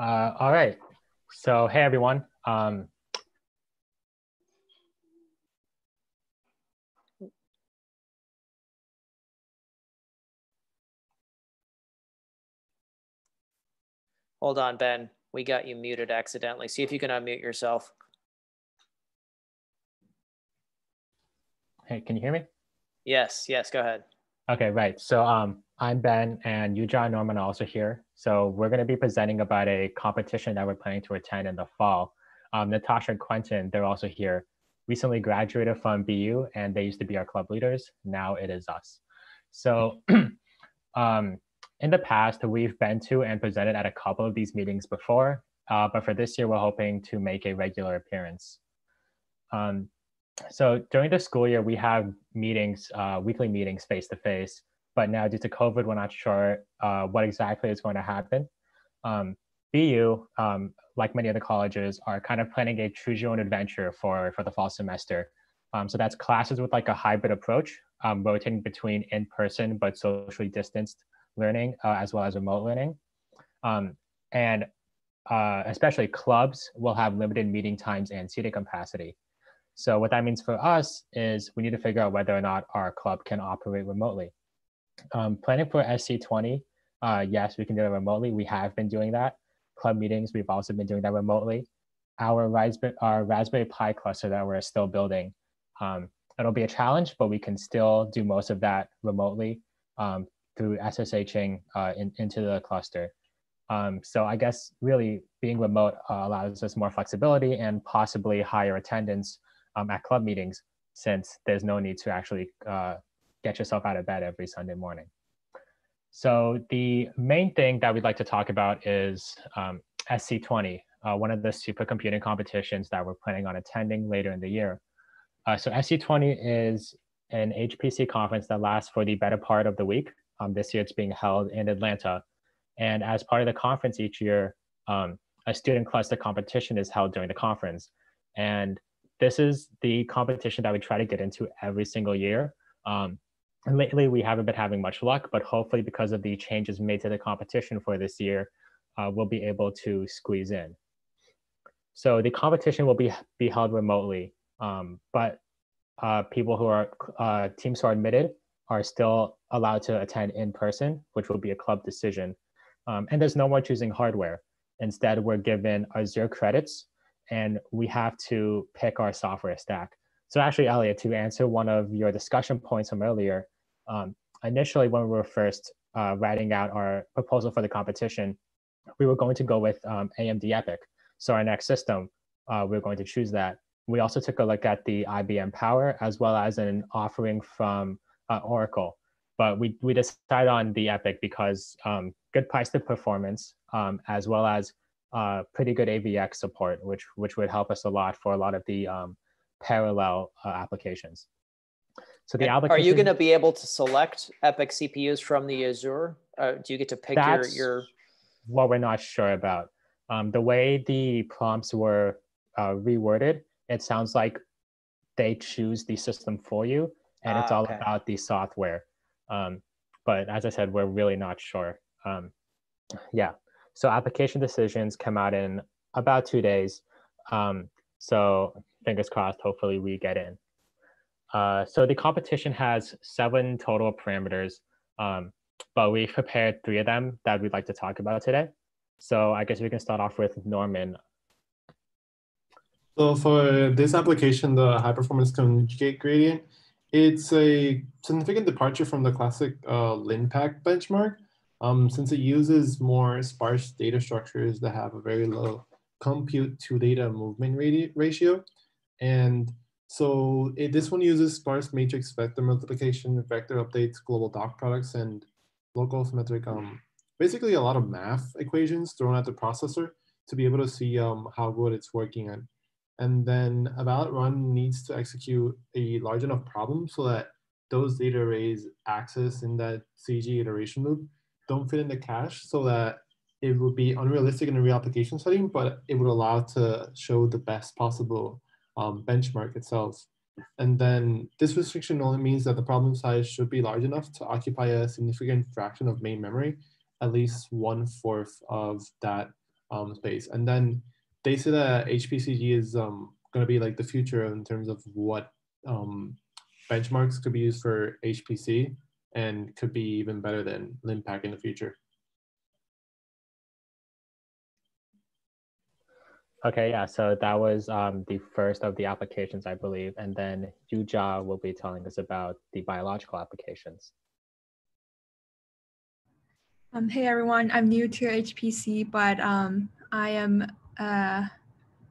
Uh, all right. So, hey, everyone. Um, Hold on, Ben. We got you muted accidentally. See if you can unmute yourself. Hey, can you hear me? Yes, yes, go ahead. Okay, right. So um, I'm Ben and Yuja and Norman are also here. So we're going to be presenting about a competition that we're planning to attend in the fall. Um, Natasha and Quentin, they're also here. Recently graduated from BU and they used to be our club leaders. Now it is us. So um, in the past, we've been to and presented at a couple of these meetings before, uh, but for this year, we're hoping to make a regular appearance. Um, so during the school year, we have meetings, uh, weekly meetings face to face. But now, due to COVID, we're not sure uh, what exactly is going to happen. Um, BU, um, like many other colleges, are kind of planning a choose your own adventure for for the fall semester. Um, so that's classes with like a hybrid approach, um, rotating between in person but socially distanced learning uh, as well as remote learning. Um, and uh, especially clubs will have limited meeting times and seating capacity. So what that means for us is we need to figure out whether or not our club can operate remotely. Um, planning for SC20, uh, yes, we can do it remotely. We have been doing that. Club meetings, we've also been doing that remotely. Our Raspberry, our Raspberry Pi cluster that we're still building, um, it'll be a challenge, but we can still do most of that remotely um, through SSHing uh, in, into the cluster. Um, so I guess really being remote uh, allows us more flexibility and possibly higher attendance um, at club meetings since there's no need to actually uh, get yourself out of bed every Sunday morning. So the main thing that we'd like to talk about is um, SC20, uh, one of the supercomputing competitions that we're planning on attending later in the year. Uh, so SC20 is an HPC conference that lasts for the better part of the week. Um, this year it's being held in Atlanta. And as part of the conference each year, um, a student cluster competition is held during the conference. And this is the competition that we try to get into every single year. Um, and lately, we haven't been having much luck, but hopefully, because of the changes made to the competition for this year, uh, we'll be able to squeeze in. So the competition will be, be held remotely, um, but uh, people who are uh, teams who are admitted are still allowed to attend in person, which will be a club decision. Um, and there's no more choosing hardware. Instead, we're given Azure credits and we have to pick our software stack. So actually, Eliot, to answer one of your discussion points from earlier, um, initially when we were first uh, writing out our proposal for the competition, we were going to go with um, AMD EPYC. So our next system, uh, we we're going to choose that. We also took a look at the IBM Power as well as an offering from uh, Oracle. But we, we decided on the EPYC because um, good price to performance, um, as well as uh, pretty good AVX support, which which would help us a lot for a lot of the um, parallel uh, applications. So the application, Are you going to be able to select EPYC CPUs from the Azure? Uh, do you get to pick your, your? What we're not sure about. Um, the way the prompts were uh, reworded, it sounds like they choose the system for you, and it's ah, all okay. about the software. Um, but as I said, we're really not sure. Um, yeah. So application decisions come out in about two days. Um, so fingers crossed, hopefully we get in. Uh, so the competition has seven total parameters, um, but we prepared three of them that we'd like to talk about today. So I guess we can start off with Norman. So for this application, the high performance conjugate gradient, it's a significant departure from the classic uh, LINPACK benchmark um, since it uses more sparse data structures that have a very low compute to data movement ratio. And so it, this one uses sparse matrix vector multiplication, vector updates, global dot products, and local symmetric, um, basically a lot of math equations thrown at the processor to be able to see um, how good it's working on. And then a valid run needs to execute a large enough problem so that those data arrays access in that CG iteration loop don't fit in the cache so that it would be unrealistic in a real application setting, but it would allow to show the best possible um, benchmark itself. And then this restriction only means that the problem size should be large enough to occupy a significant fraction of main memory, at least one fourth of that um, space. And then they say that HPCG is um, going to be like the future in terms of what um, benchmarks could be used for HPC and could be even better than LINPACK in the future. Okay, yeah, so that was um, the first of the applications, I believe, and then Yuja will be telling us about the biological applications. Um, hey everyone, I'm new to HPC, but um, I am uh,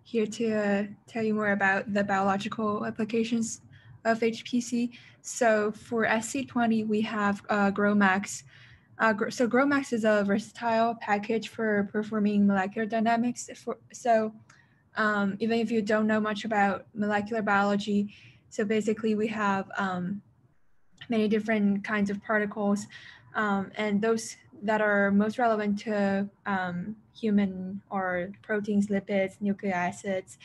here to uh, tell you more about the biological applications of HPC. So for SC20, we have uh, GROMACS. Uh, so GROMACS is a versatile package for performing molecular dynamics. For, so um, even if you don't know much about molecular biology, so basically we have um, many different kinds of particles um, and those that are most relevant to um, human or proteins, lipids, nucleic acids.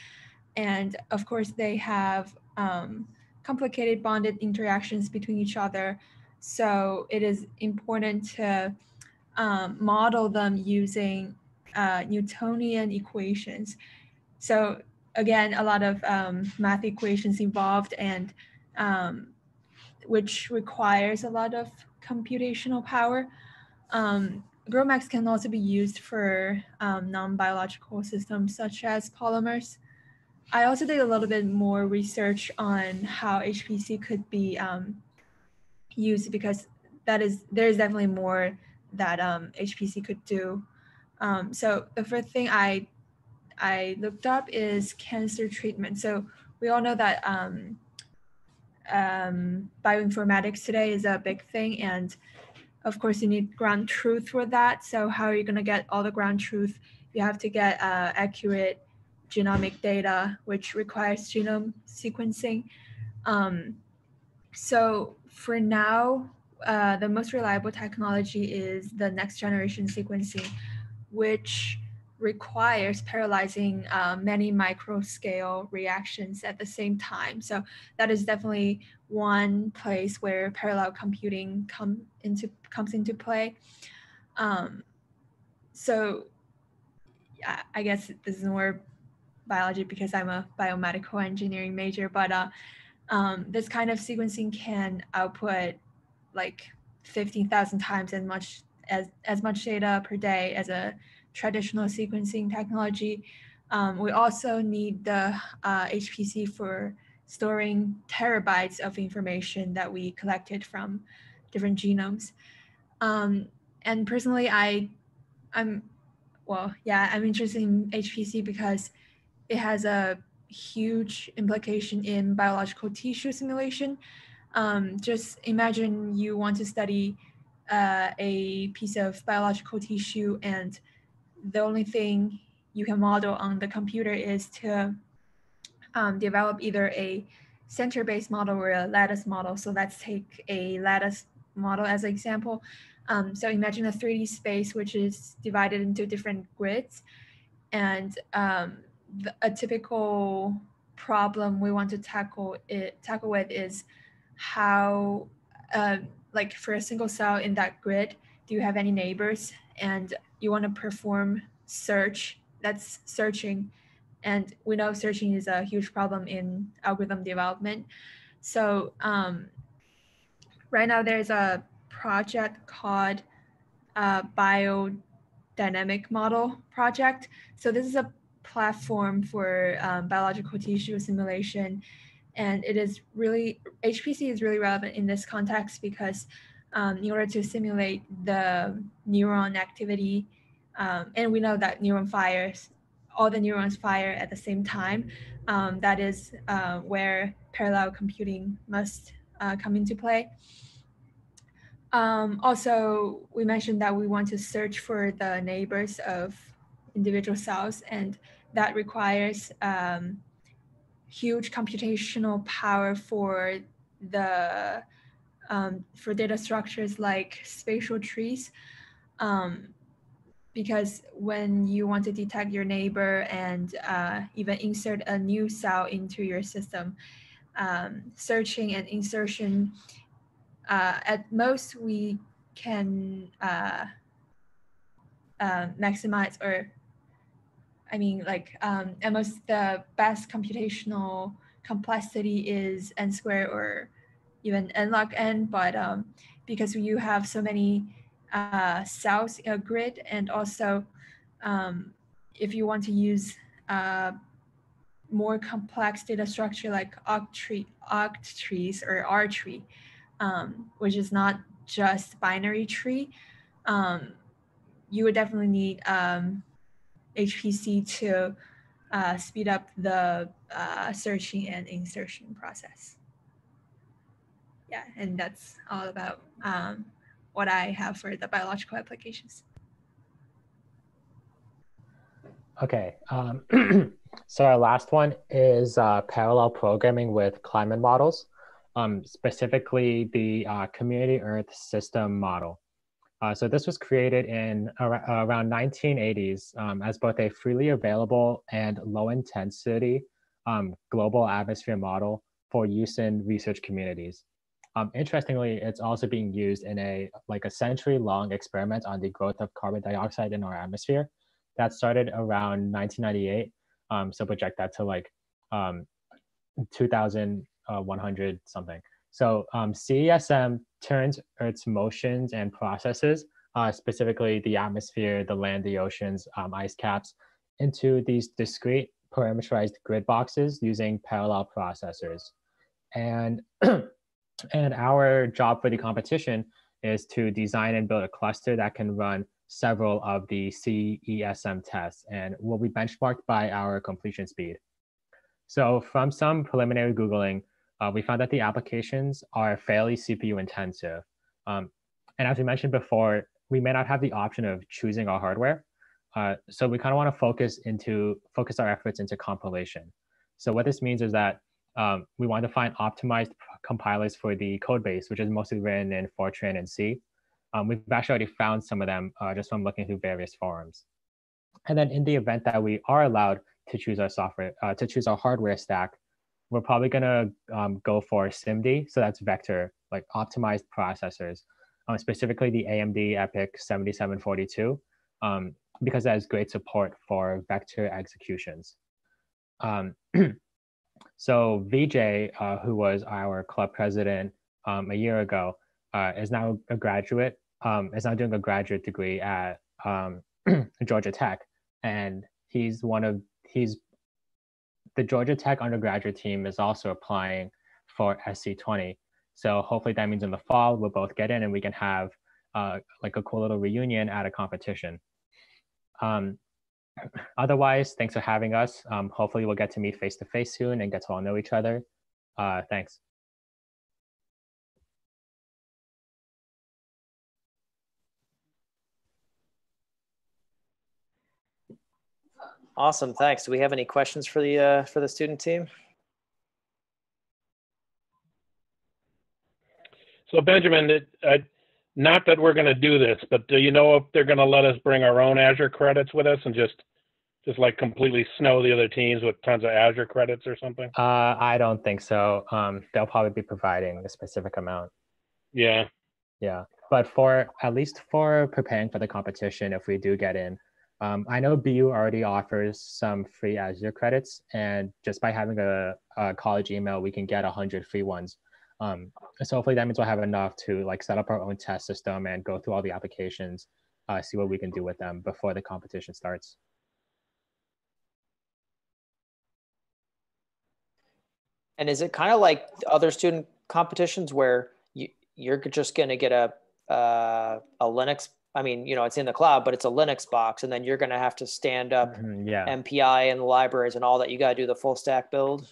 And of course, they have um, complicated bonded interactions between each other. So it is important to um, model them using uh, Newtonian equations. So again, a lot of um, math equations involved and um, which requires a lot of computational power. Um, GROMACS can also be used for um, non-biological systems such as polymers. I also did a little bit more research on how HPC could be um, used because that is there's definitely more that um, HPC could do. Um, so the first thing I I looked up is cancer treatment. So we all know that um, um, bioinformatics today is a big thing, and of course you need ground truth for that. So how are you going to get all the ground truth? You have to get uh, accurate genomic data, which requires genome sequencing. Um, so for now, uh, the most reliable technology is the next generation sequencing, which requires parallelizing uh, many micro scale reactions at the same time. So that is definitely one place where parallel computing come into comes into play. Um, so yeah, I guess this is more biology because I'm a biomedical engineering major, but uh, um, this kind of sequencing can output like 15,000 times as much as, as much data per day as a traditional sequencing technology. Um, we also need the uh, HPC for storing terabytes of information that we collected from different genomes. Um, and personally, I, I'm, well, yeah, I'm interested in HPC because it has a huge implication in biological tissue simulation. Um, just imagine you want to study uh, a piece of biological tissue and the only thing you can model on the computer is to um, develop either a center-based model or a lattice model. So let's take a lattice model as an example. Um, so imagine a 3D space which is divided into different grids. And um, the, a typical problem we want to tackle it tackle with is how, uh, like for a single cell in that grid, do you have any neighbors? And you want to perform search, that's searching. And we know searching is a huge problem in algorithm development. So um, right now there's a project called uh, Biodynamic Model Project. So this is a platform for um, biological tissue simulation. And it is really, HPC is really relevant in this context because um, in order to simulate the neuron activity. Um, and we know that neuron fires, all the neurons fire at the same time. Um, that is uh, where parallel computing must uh, come into play. Um, also, we mentioned that we want to search for the neighbors of individual cells, and that requires um, huge computational power for the um, for data structures like spatial trees. Um, because when you want to detect your neighbor and uh, even insert a new cell into your system, um, searching and insertion, uh, at most we can uh, uh maximize or I mean like um, at most the best computational complexity is n squared or even n log n, but um, because you have so many uh, cells in a grid and also um, if you want to use uh, more complex data structure like octree, oct trees or R tree, um, which is not just binary tree, um, you would definitely need um, HPC to uh, speed up the uh, searching and insertion process yeah, and that's all about um, what I have for the biological applications. Okay, um, so our last one is uh, parallel programming with climate models, um, specifically the uh, Community Earth System model. Uh, so this was created in ar around 1980s um, as both a freely available and low intensity um, global atmosphere model for use in research communities. Um, interestingly, it's also being used in a like a century-long experiment on the growth of carbon dioxide in our atmosphere that started around 1998. Um, so project that to like um, 2000, uh, 100 something. So um, CESM turns Earth's motions and processes, uh, specifically the atmosphere, the land, the oceans, um, ice caps, into these discrete parameterized grid boxes using parallel processors. And, and our job for the competition is to design and build a cluster that can run several of the CESM tests and will be benchmarked by our completion speed. So from some preliminary Googling, uh, we found that the applications are fairly CPU intensive. Um, and as we mentioned before, we may not have the option of choosing our hardware. Uh, so we kind of want to focus into focus our efforts into compilation. So what this means is that um, we want to find optimized compilers for the code base, which is mostly written in Fortran and C. Um, we've actually already found some of them uh, just from looking through various forums. and then in the event that we are allowed to choose our software, uh, to choose our hardware stack, we're probably gonna um, go for SIMD. So that's vector, like optimized processors, um, specifically the AMD EPYC 7742, um, because that has great support for vector executions. Um, so VJ, uh, who was our club president um, a year ago, uh, is now a graduate, um, is now doing a graduate degree at Georgia Tech. And he's one of, he's the Georgia Tech undergraduate team is also applying for SC20. So hopefully that means in the fall we'll both get in and we can have uh, like a cool little reunion at a competition. Um, otherwise, thanks for having us. Um, hopefully we'll get to meet face to face soon and get to all know each other. Uh, thanks. Awesome, thanks. Do we have any questions for the uh, for the student team? So Benjamin, it, uh, not that we're going to do this, but do you know if they're going to let us bring our own Azure credits with us and just just like completely snow the other teams with tons of Azure credits or something? Uh, I don't think so. Um, they'll probably be providing a specific amount. Yeah. Yeah, but for at least for preparing for the competition, if we do get in, um, I know BU already offers some free Azure credits, and just by having a, a college email, we can get 100 free ones. Um, so hopefully that means we'll have enough to like set up our own test system and go through all the applications, uh, see what we can do with them before the competition starts. And is it kind of like other student competitions where you, you're just going to get a, uh, a Linux I mean, you know, it's in the cloud, but it's a Linux box, and then you're going to have to stand up mm-hmm, yeah. MPI and the libraries and all that. You got to do the full stack build.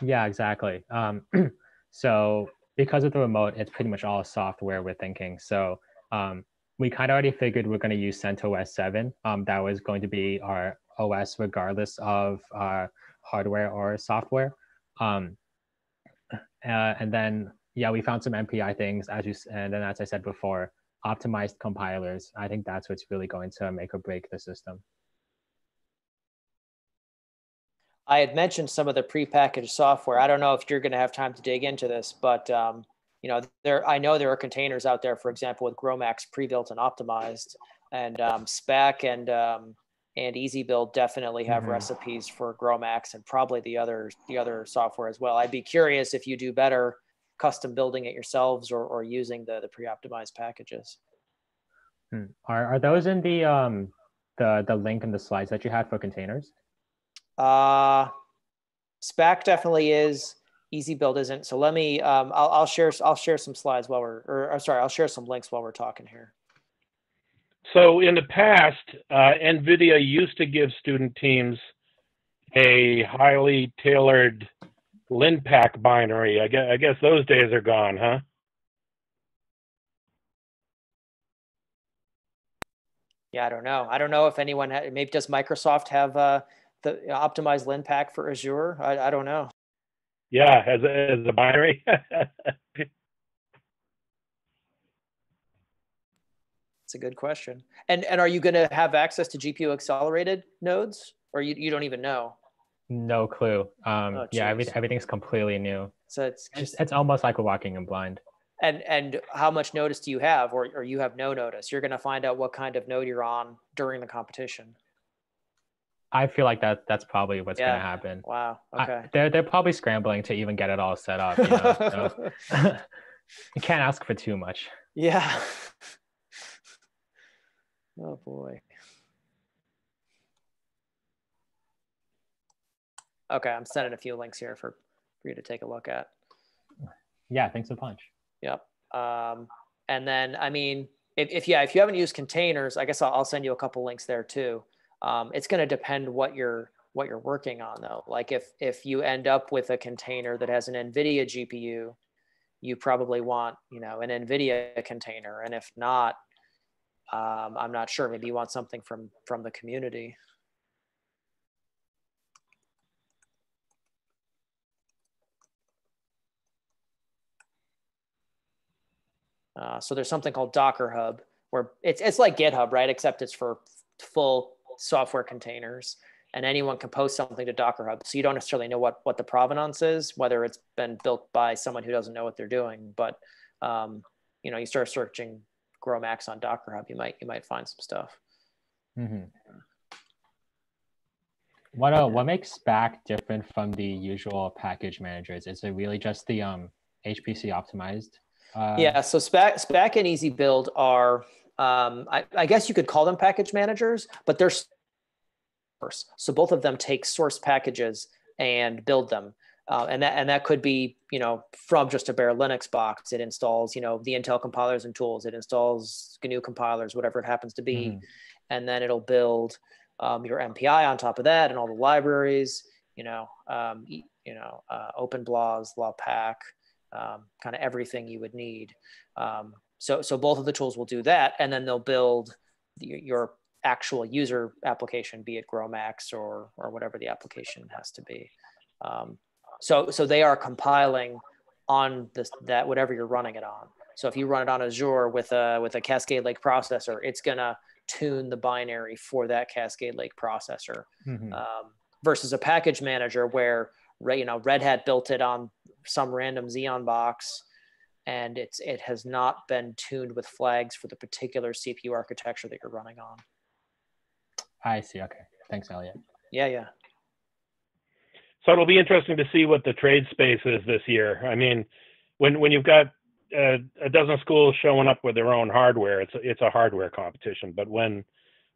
Yeah, exactly. Um, so because of the remote, it's pretty much all software we're thinking. So um, we kind of already figured we're going to use CentOS 7. Um, that was going to be our OS regardless of uh, hardware or software. Um, uh, and then, yeah, we found some MPI things, as you and then as I said before, optimized compilers. I think that's what's really going to make or break the system. I had mentioned some of the prepackaged software. I don't know if you're going to have time to dig into this, but um, you know, there I know there are containers out there, for example, with GROMACS pre-built and optimized, and um, Spack and um, and EasyBuild definitely have mm-hmm. recipes for GROMACS and probably the other the other software as well. I'd be curious if you do better custom building it yourselves or, or using the, the pre-optimized packages. Hmm. Are, are those in the, um, the, the link in the slides that you had for containers? Uh, Spack definitely is. EasyBuild isn't. So let me, um, I'll, I'll share, I'll share some slides while we're, or, or sorry, I'll share some links while we're talking here. So in the past, uh, NVIDIA used to give student teams a highly tailored Linpack binary. I guess, I guess those days are gone, huh? Yeah, I don't know. I don't know if anyone ha- maybe does Microsoft have uh, the optimized Linpack for Azure? I, I don't know. Yeah, as a, as a binary. It's a good question. And and are you going to have access to GPU accelerated nodes, or you you don't even know? No clue. Um, oh, yeah, every, everything's completely new. So it's just it's almost like we're walking in blind. And and how much notice do you have, or or you have no notice? You're going to find out what kind of node you're on during the competition. I feel like that that's probably what's yeah. going to happen. Wow. Okay. I, they're they're probably scrambling to even get it all set up. You, know? so, you can't ask for too much. Yeah. oh boy. Okay, I'm sending a few links here for, for you to take a look at. Yeah, thanks a bunch. Yep. Um, and then, I mean, if, if yeah, if you haven't used containers, I guess I'll, I'll send you a couple links there too. Um, it's going to depend what you're what you're working on though. Like if if you end up with a container that has an NVIDIA GPU, you probably want you know an NVIDIA container, and if not, um, I'm not sure. Maybe you want something from from the community. Uh, so there's something called Docker Hub where it's, it's like GitHub, right? Except it's for full software containers and anyone can post something to Docker Hub. So you don't necessarily know what, what the provenance is, whether it's been built by someone who doesn't know what they're doing. But um, you know, you start searching GROMACS on Docker Hub, you might you might find some stuff. Mm-hmm. What uh, what makes Spack different from the usual package managers? Is it really just the um, HPC optimized? Uh... Yeah, so Spack Spack and EasyBuild are, um, I, I, guess you could call them package managers, but they're source. so both of them take source packages and build them. Uh, and that and that could be you know from just a bare Linux box. It installs you know the Intel compilers and tools. It installs GNU compilers, whatever it happens to be, mm-hmm. and then it'll build um, your MPI on top of that and all the libraries. You know, um, you know, uh, OpenBLAS, LAPACK, um, kind of everything you would need. Um, so so both of the tools will do that, and then they'll build the, your actual user application, be it GROMACS or or whatever the application has to be. Um, so, so they are compiling on this, that whatever you're running it on. So if you run it on Azure with a, with a Cascade Lake processor, it's gonna tune the binary for that Cascade Lake processor mm-hmm. um, versus a package manager where, you know, Red Hat built it on some random Xeon box and it's, it has not been tuned with flags for the particular CPU architecture that you're running on. I see. Okay. Thanks, Eliot. Yeah, yeah. So it'll be interesting to see what the trade space is this year. I mean, when when you've got a, a dozen schools showing up with their own hardware, it's it's a hardware competition. But when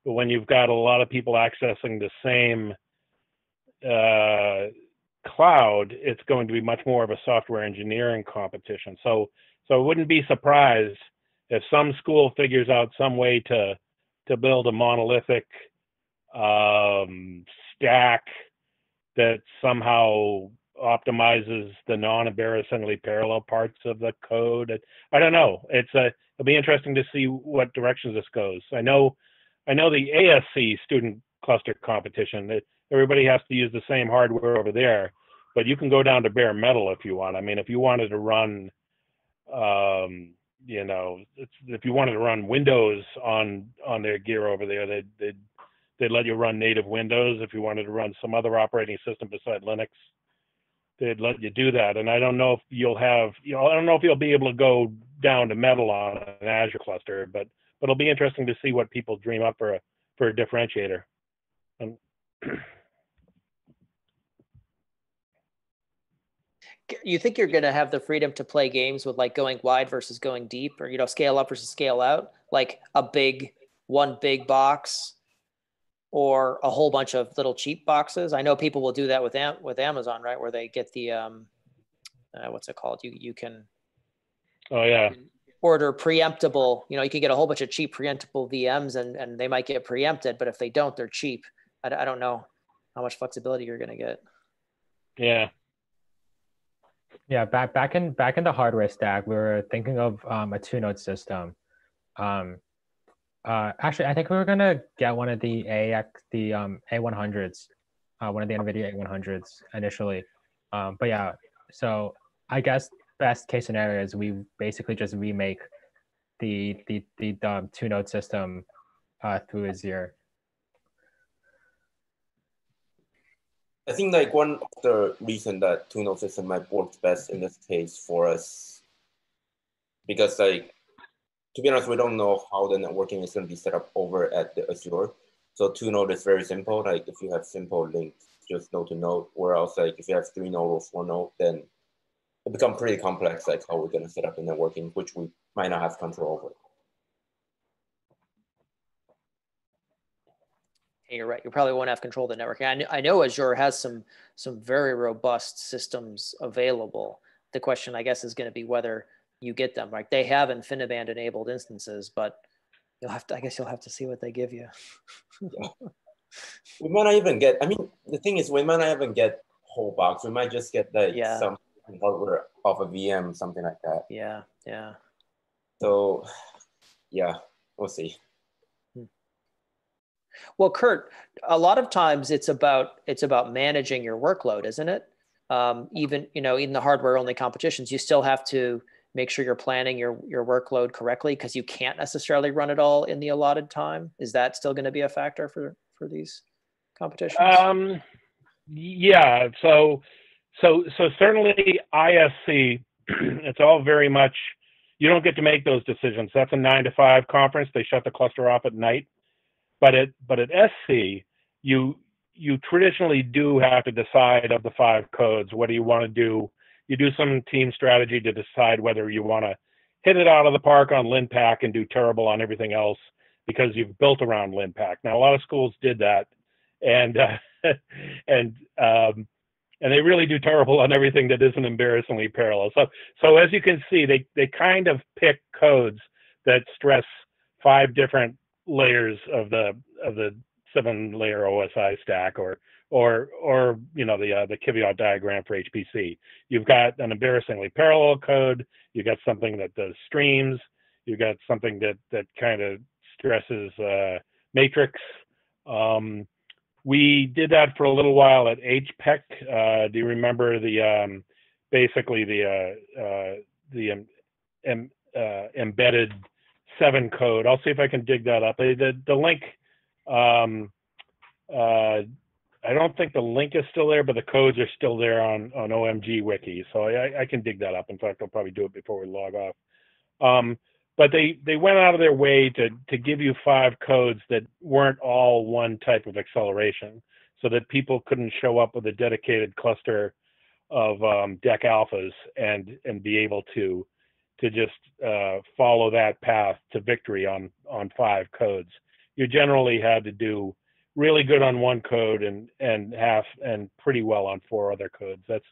but when you've got a lot of people accessing the same uh, cloud, it's going to be much more of a software engineering competition. So so I wouldn't be surprised if some school figures out some way to to build a monolithic um, stack that somehow optimizes the non-embarrassingly parallel parts of the code. I don't know. It's a it'll be interesting to see what directions this goes. I know I know the ASC student cluster competition that everybody has to use the same hardware over there, but you can go down to bare metal if you want. I mean, if you wanted to run um, you know, if you wanted to run Windows on on their gear over there, they'd, they'd They'd let you run native Windows if you wanted to run some other operating system beside Linux. They'd let you do that. And I don't know if you'll have, you know, I don't know if you'll be able to go down to metal on an Azure cluster, but but it'll be interesting to see what people dream up for a for a differentiator. you think you're going to have the freedom to play games with like going wide versus going deep or you know scale up versus scale out like a big one big box or a whole bunch of little cheap boxes. I know people will do that with Am- with Amazon, right? Where they get the um, uh, what's it called? You you can oh yeah order preemptible. You know, you can get a whole bunch of cheap preemptible VMs, and and they might get preempted, but if they don't, they're cheap. I, I don't know how much flexibility you're going to get. Yeah. Yeah, back back in back in the hardware stack, we were thinking of um, a two node system. Um, uh, actually, I think we were gonna get one of the AX, the um, A100s, uh, one of the NVIDIA A100s initially. Um, but yeah, so I guess best case scenario is we basically just remake the the the, the um, two node system uh, through Azure. I think like one of the reason that two node system might work best in this case for us because like to be honest, we don't know how the networking is going to be set up over at the Azure. So two node is very simple. Like if you have simple links, just node to node, or else like if you have three node or four node, then it becomes pretty complex, like how we're going to set up the networking, which we might not have control over. Hey, you're right. You probably won't have control of the networking. I know, I know Azure has some some very robust systems available. The question, I guess, is going to be whether you get them. Like they have InfiniBand enabled instances, but you'll have to, I guess you'll have to see what they give you. yeah. We might not even get, I mean, the thing is, we might not even get whole box. We might just get like yeah. some hardware off a VM, something like that. Yeah, yeah. So, yeah, we'll see. Well, Kurt, a lot of times it's about it's about managing your workload, isn't it? Um, even you know, in the hardware only competitions, you still have to make sure you're planning your your workload correctly because you can't necessarily run it all in the allotted time is that still going to be a factor for for for these competitions? Um, yeah. So, so, so certainly ISC. it's all very much. You don't get to make those decisions. That's a nine to five conference. They shut the cluster off at night. But at but at SC, you you traditionally do have to decide of the five codes. What do you want to do? You do some team strategy to decide whether you want to hit it out of the park on LINPACK and do terrible on everything else because you've built around LINPACK. Now a lot of schools did that, and uh, and um, and they really do terrible on everything that isn't embarrassingly parallel. So so as you can see, they they kind of pick codes that stress five different layers of the of the seven layer OSI stack or or or you know the uh, the Kiviat diagram for HPC. You've got an embarrassingly parallel code. You've got something that does streams. You've got something that that kind of stresses uh, matrix. Um, we did that for a little while at HPEC. Uh, do you remember the um, basically the uh, uh, the em, uh, embedded seven code? I'll see if I can dig that up. The the link. Um, uh, I don't think the link is still there, but the codes are still there on on OMG Wiki, so I, I can dig that up. In fact, I'll probably do it before we log off. Um, but they they went out of their way to to give you five codes that weren't all one type of acceleration, so that people couldn't show up with a dedicated cluster of um, DEC alphas and and be able to to just uh, follow that path to victory on on five codes. You generally had to do really good on one code and and half and pretty well on four other codes. That's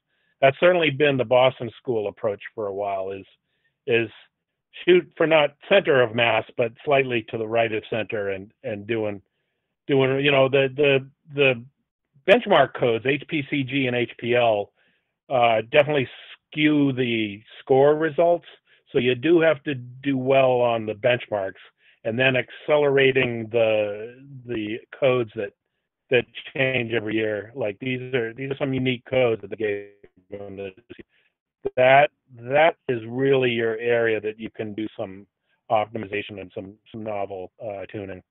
that's certainly been the Boston School approach for a while. Is is shoot for not center of mass, but slightly to the right of center and and doing doing you know the the the benchmark codes HPCG and HPL uh, definitely skew the score results. So you do have to do well on the benchmarks and then accelerating the the codes that that change every year. Like these are these are some unique codes that they gave that that is really your area that you can do some optimization and some some novel uh, tuning.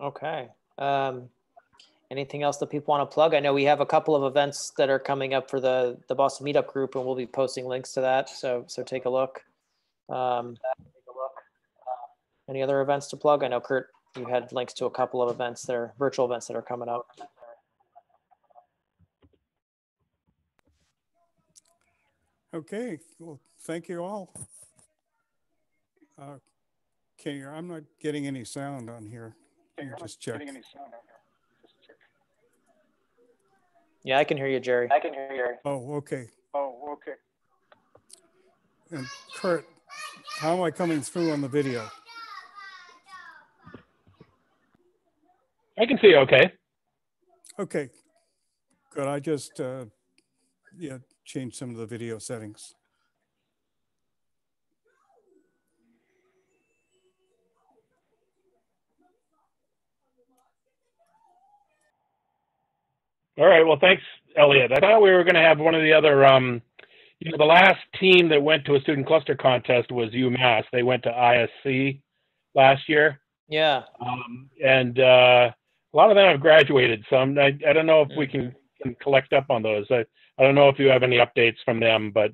Okay. Um, anything else that people want to plug? I know we have a couple of events that are coming up for the the Boston Meetup group, and we'll be posting links to that. So so take a look. Um, any other events to plug? I know Kurt, you had links to a couple of events that are virtual events that are coming up. Okay, well, thank you all. Uh, okay, I'm not getting any sound on here. Let me just check. Yeah, I can hear you, Jerry. I can hear you. Oh, okay. Oh, okay. And Kurt, how am I coming through on the video? I can see you okay. Okay, good. I just uh, yeah changed some of the video settings. All right. Well, thanks, Eliot. I thought we were going to have one of the other, um, you know, the last team that went to a student cluster contest was UMass. They went to ISC last year. Yeah. Um, and uh, a lot of them have graduated. So I'm, I, I don't know if we can, can collect up on those. I, I don't know if you have any updates from them, but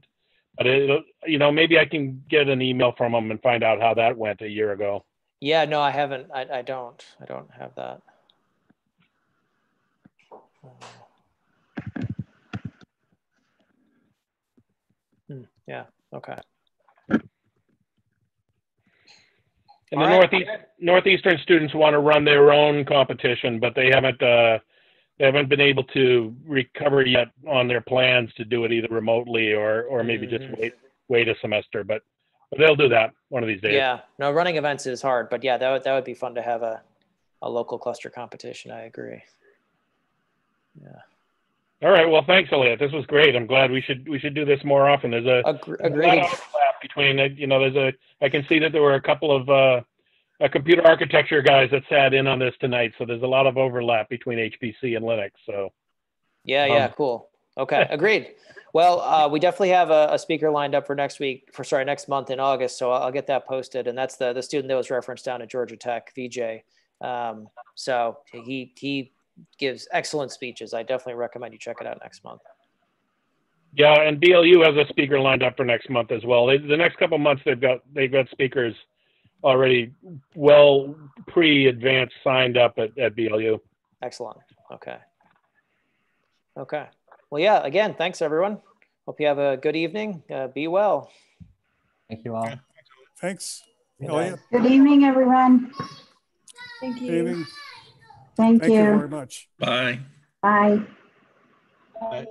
but it, you know maybe I can get an email from them and find out how that went a year ago. Yeah, no, I haven't. I, I don't. I don't have that. Hmm, yeah. Okay. And the northeast northeastern students want to run their own competition, but they haven't uh, they haven't been able to recover yet on their plans to do it either remotely or or maybe just Mhm. wait wait a semester. But, but they'll do that one of these days. Yeah. No, running events is hard, but yeah, that would that would be fun to have a a local cluster competition. I agree. Yeah. All right. Well, thanks, Eliot. This was great. I'm glad we should we should do this more often. There's a, Agre- there's a great overlap between you know there's a I can see that there were a couple of uh, computer architecture guys that sat in on this tonight, so there's a lot of overlap between HPC and Linux. So Yeah, yeah, Um, cool. Okay, agreed. Well, uh, we definitely have a, a speaker lined up for next week, for sorry, next month in August. So I'll, I'll get that posted. And that's the the student that was referenced down at Georgia Tech, VJ. Um, so he he gives excellent speeches. I definitely recommend you check it out next month. yeah, and BLU has a speaker lined up for next month as well. They, the next couple months they've got they've got speakers already well pre-advanced signed up at, at BLU. Excellent. Okay. Okay. Well, yeah. Again, thanks everyone. Hope you have a good evening. Uh, be well. Thank you all. Thanks. Good Oh, night. yeah. Good evening, everyone. Thank you. Good evening. Thank Thank you you. very much. Bye. Bye. Bye.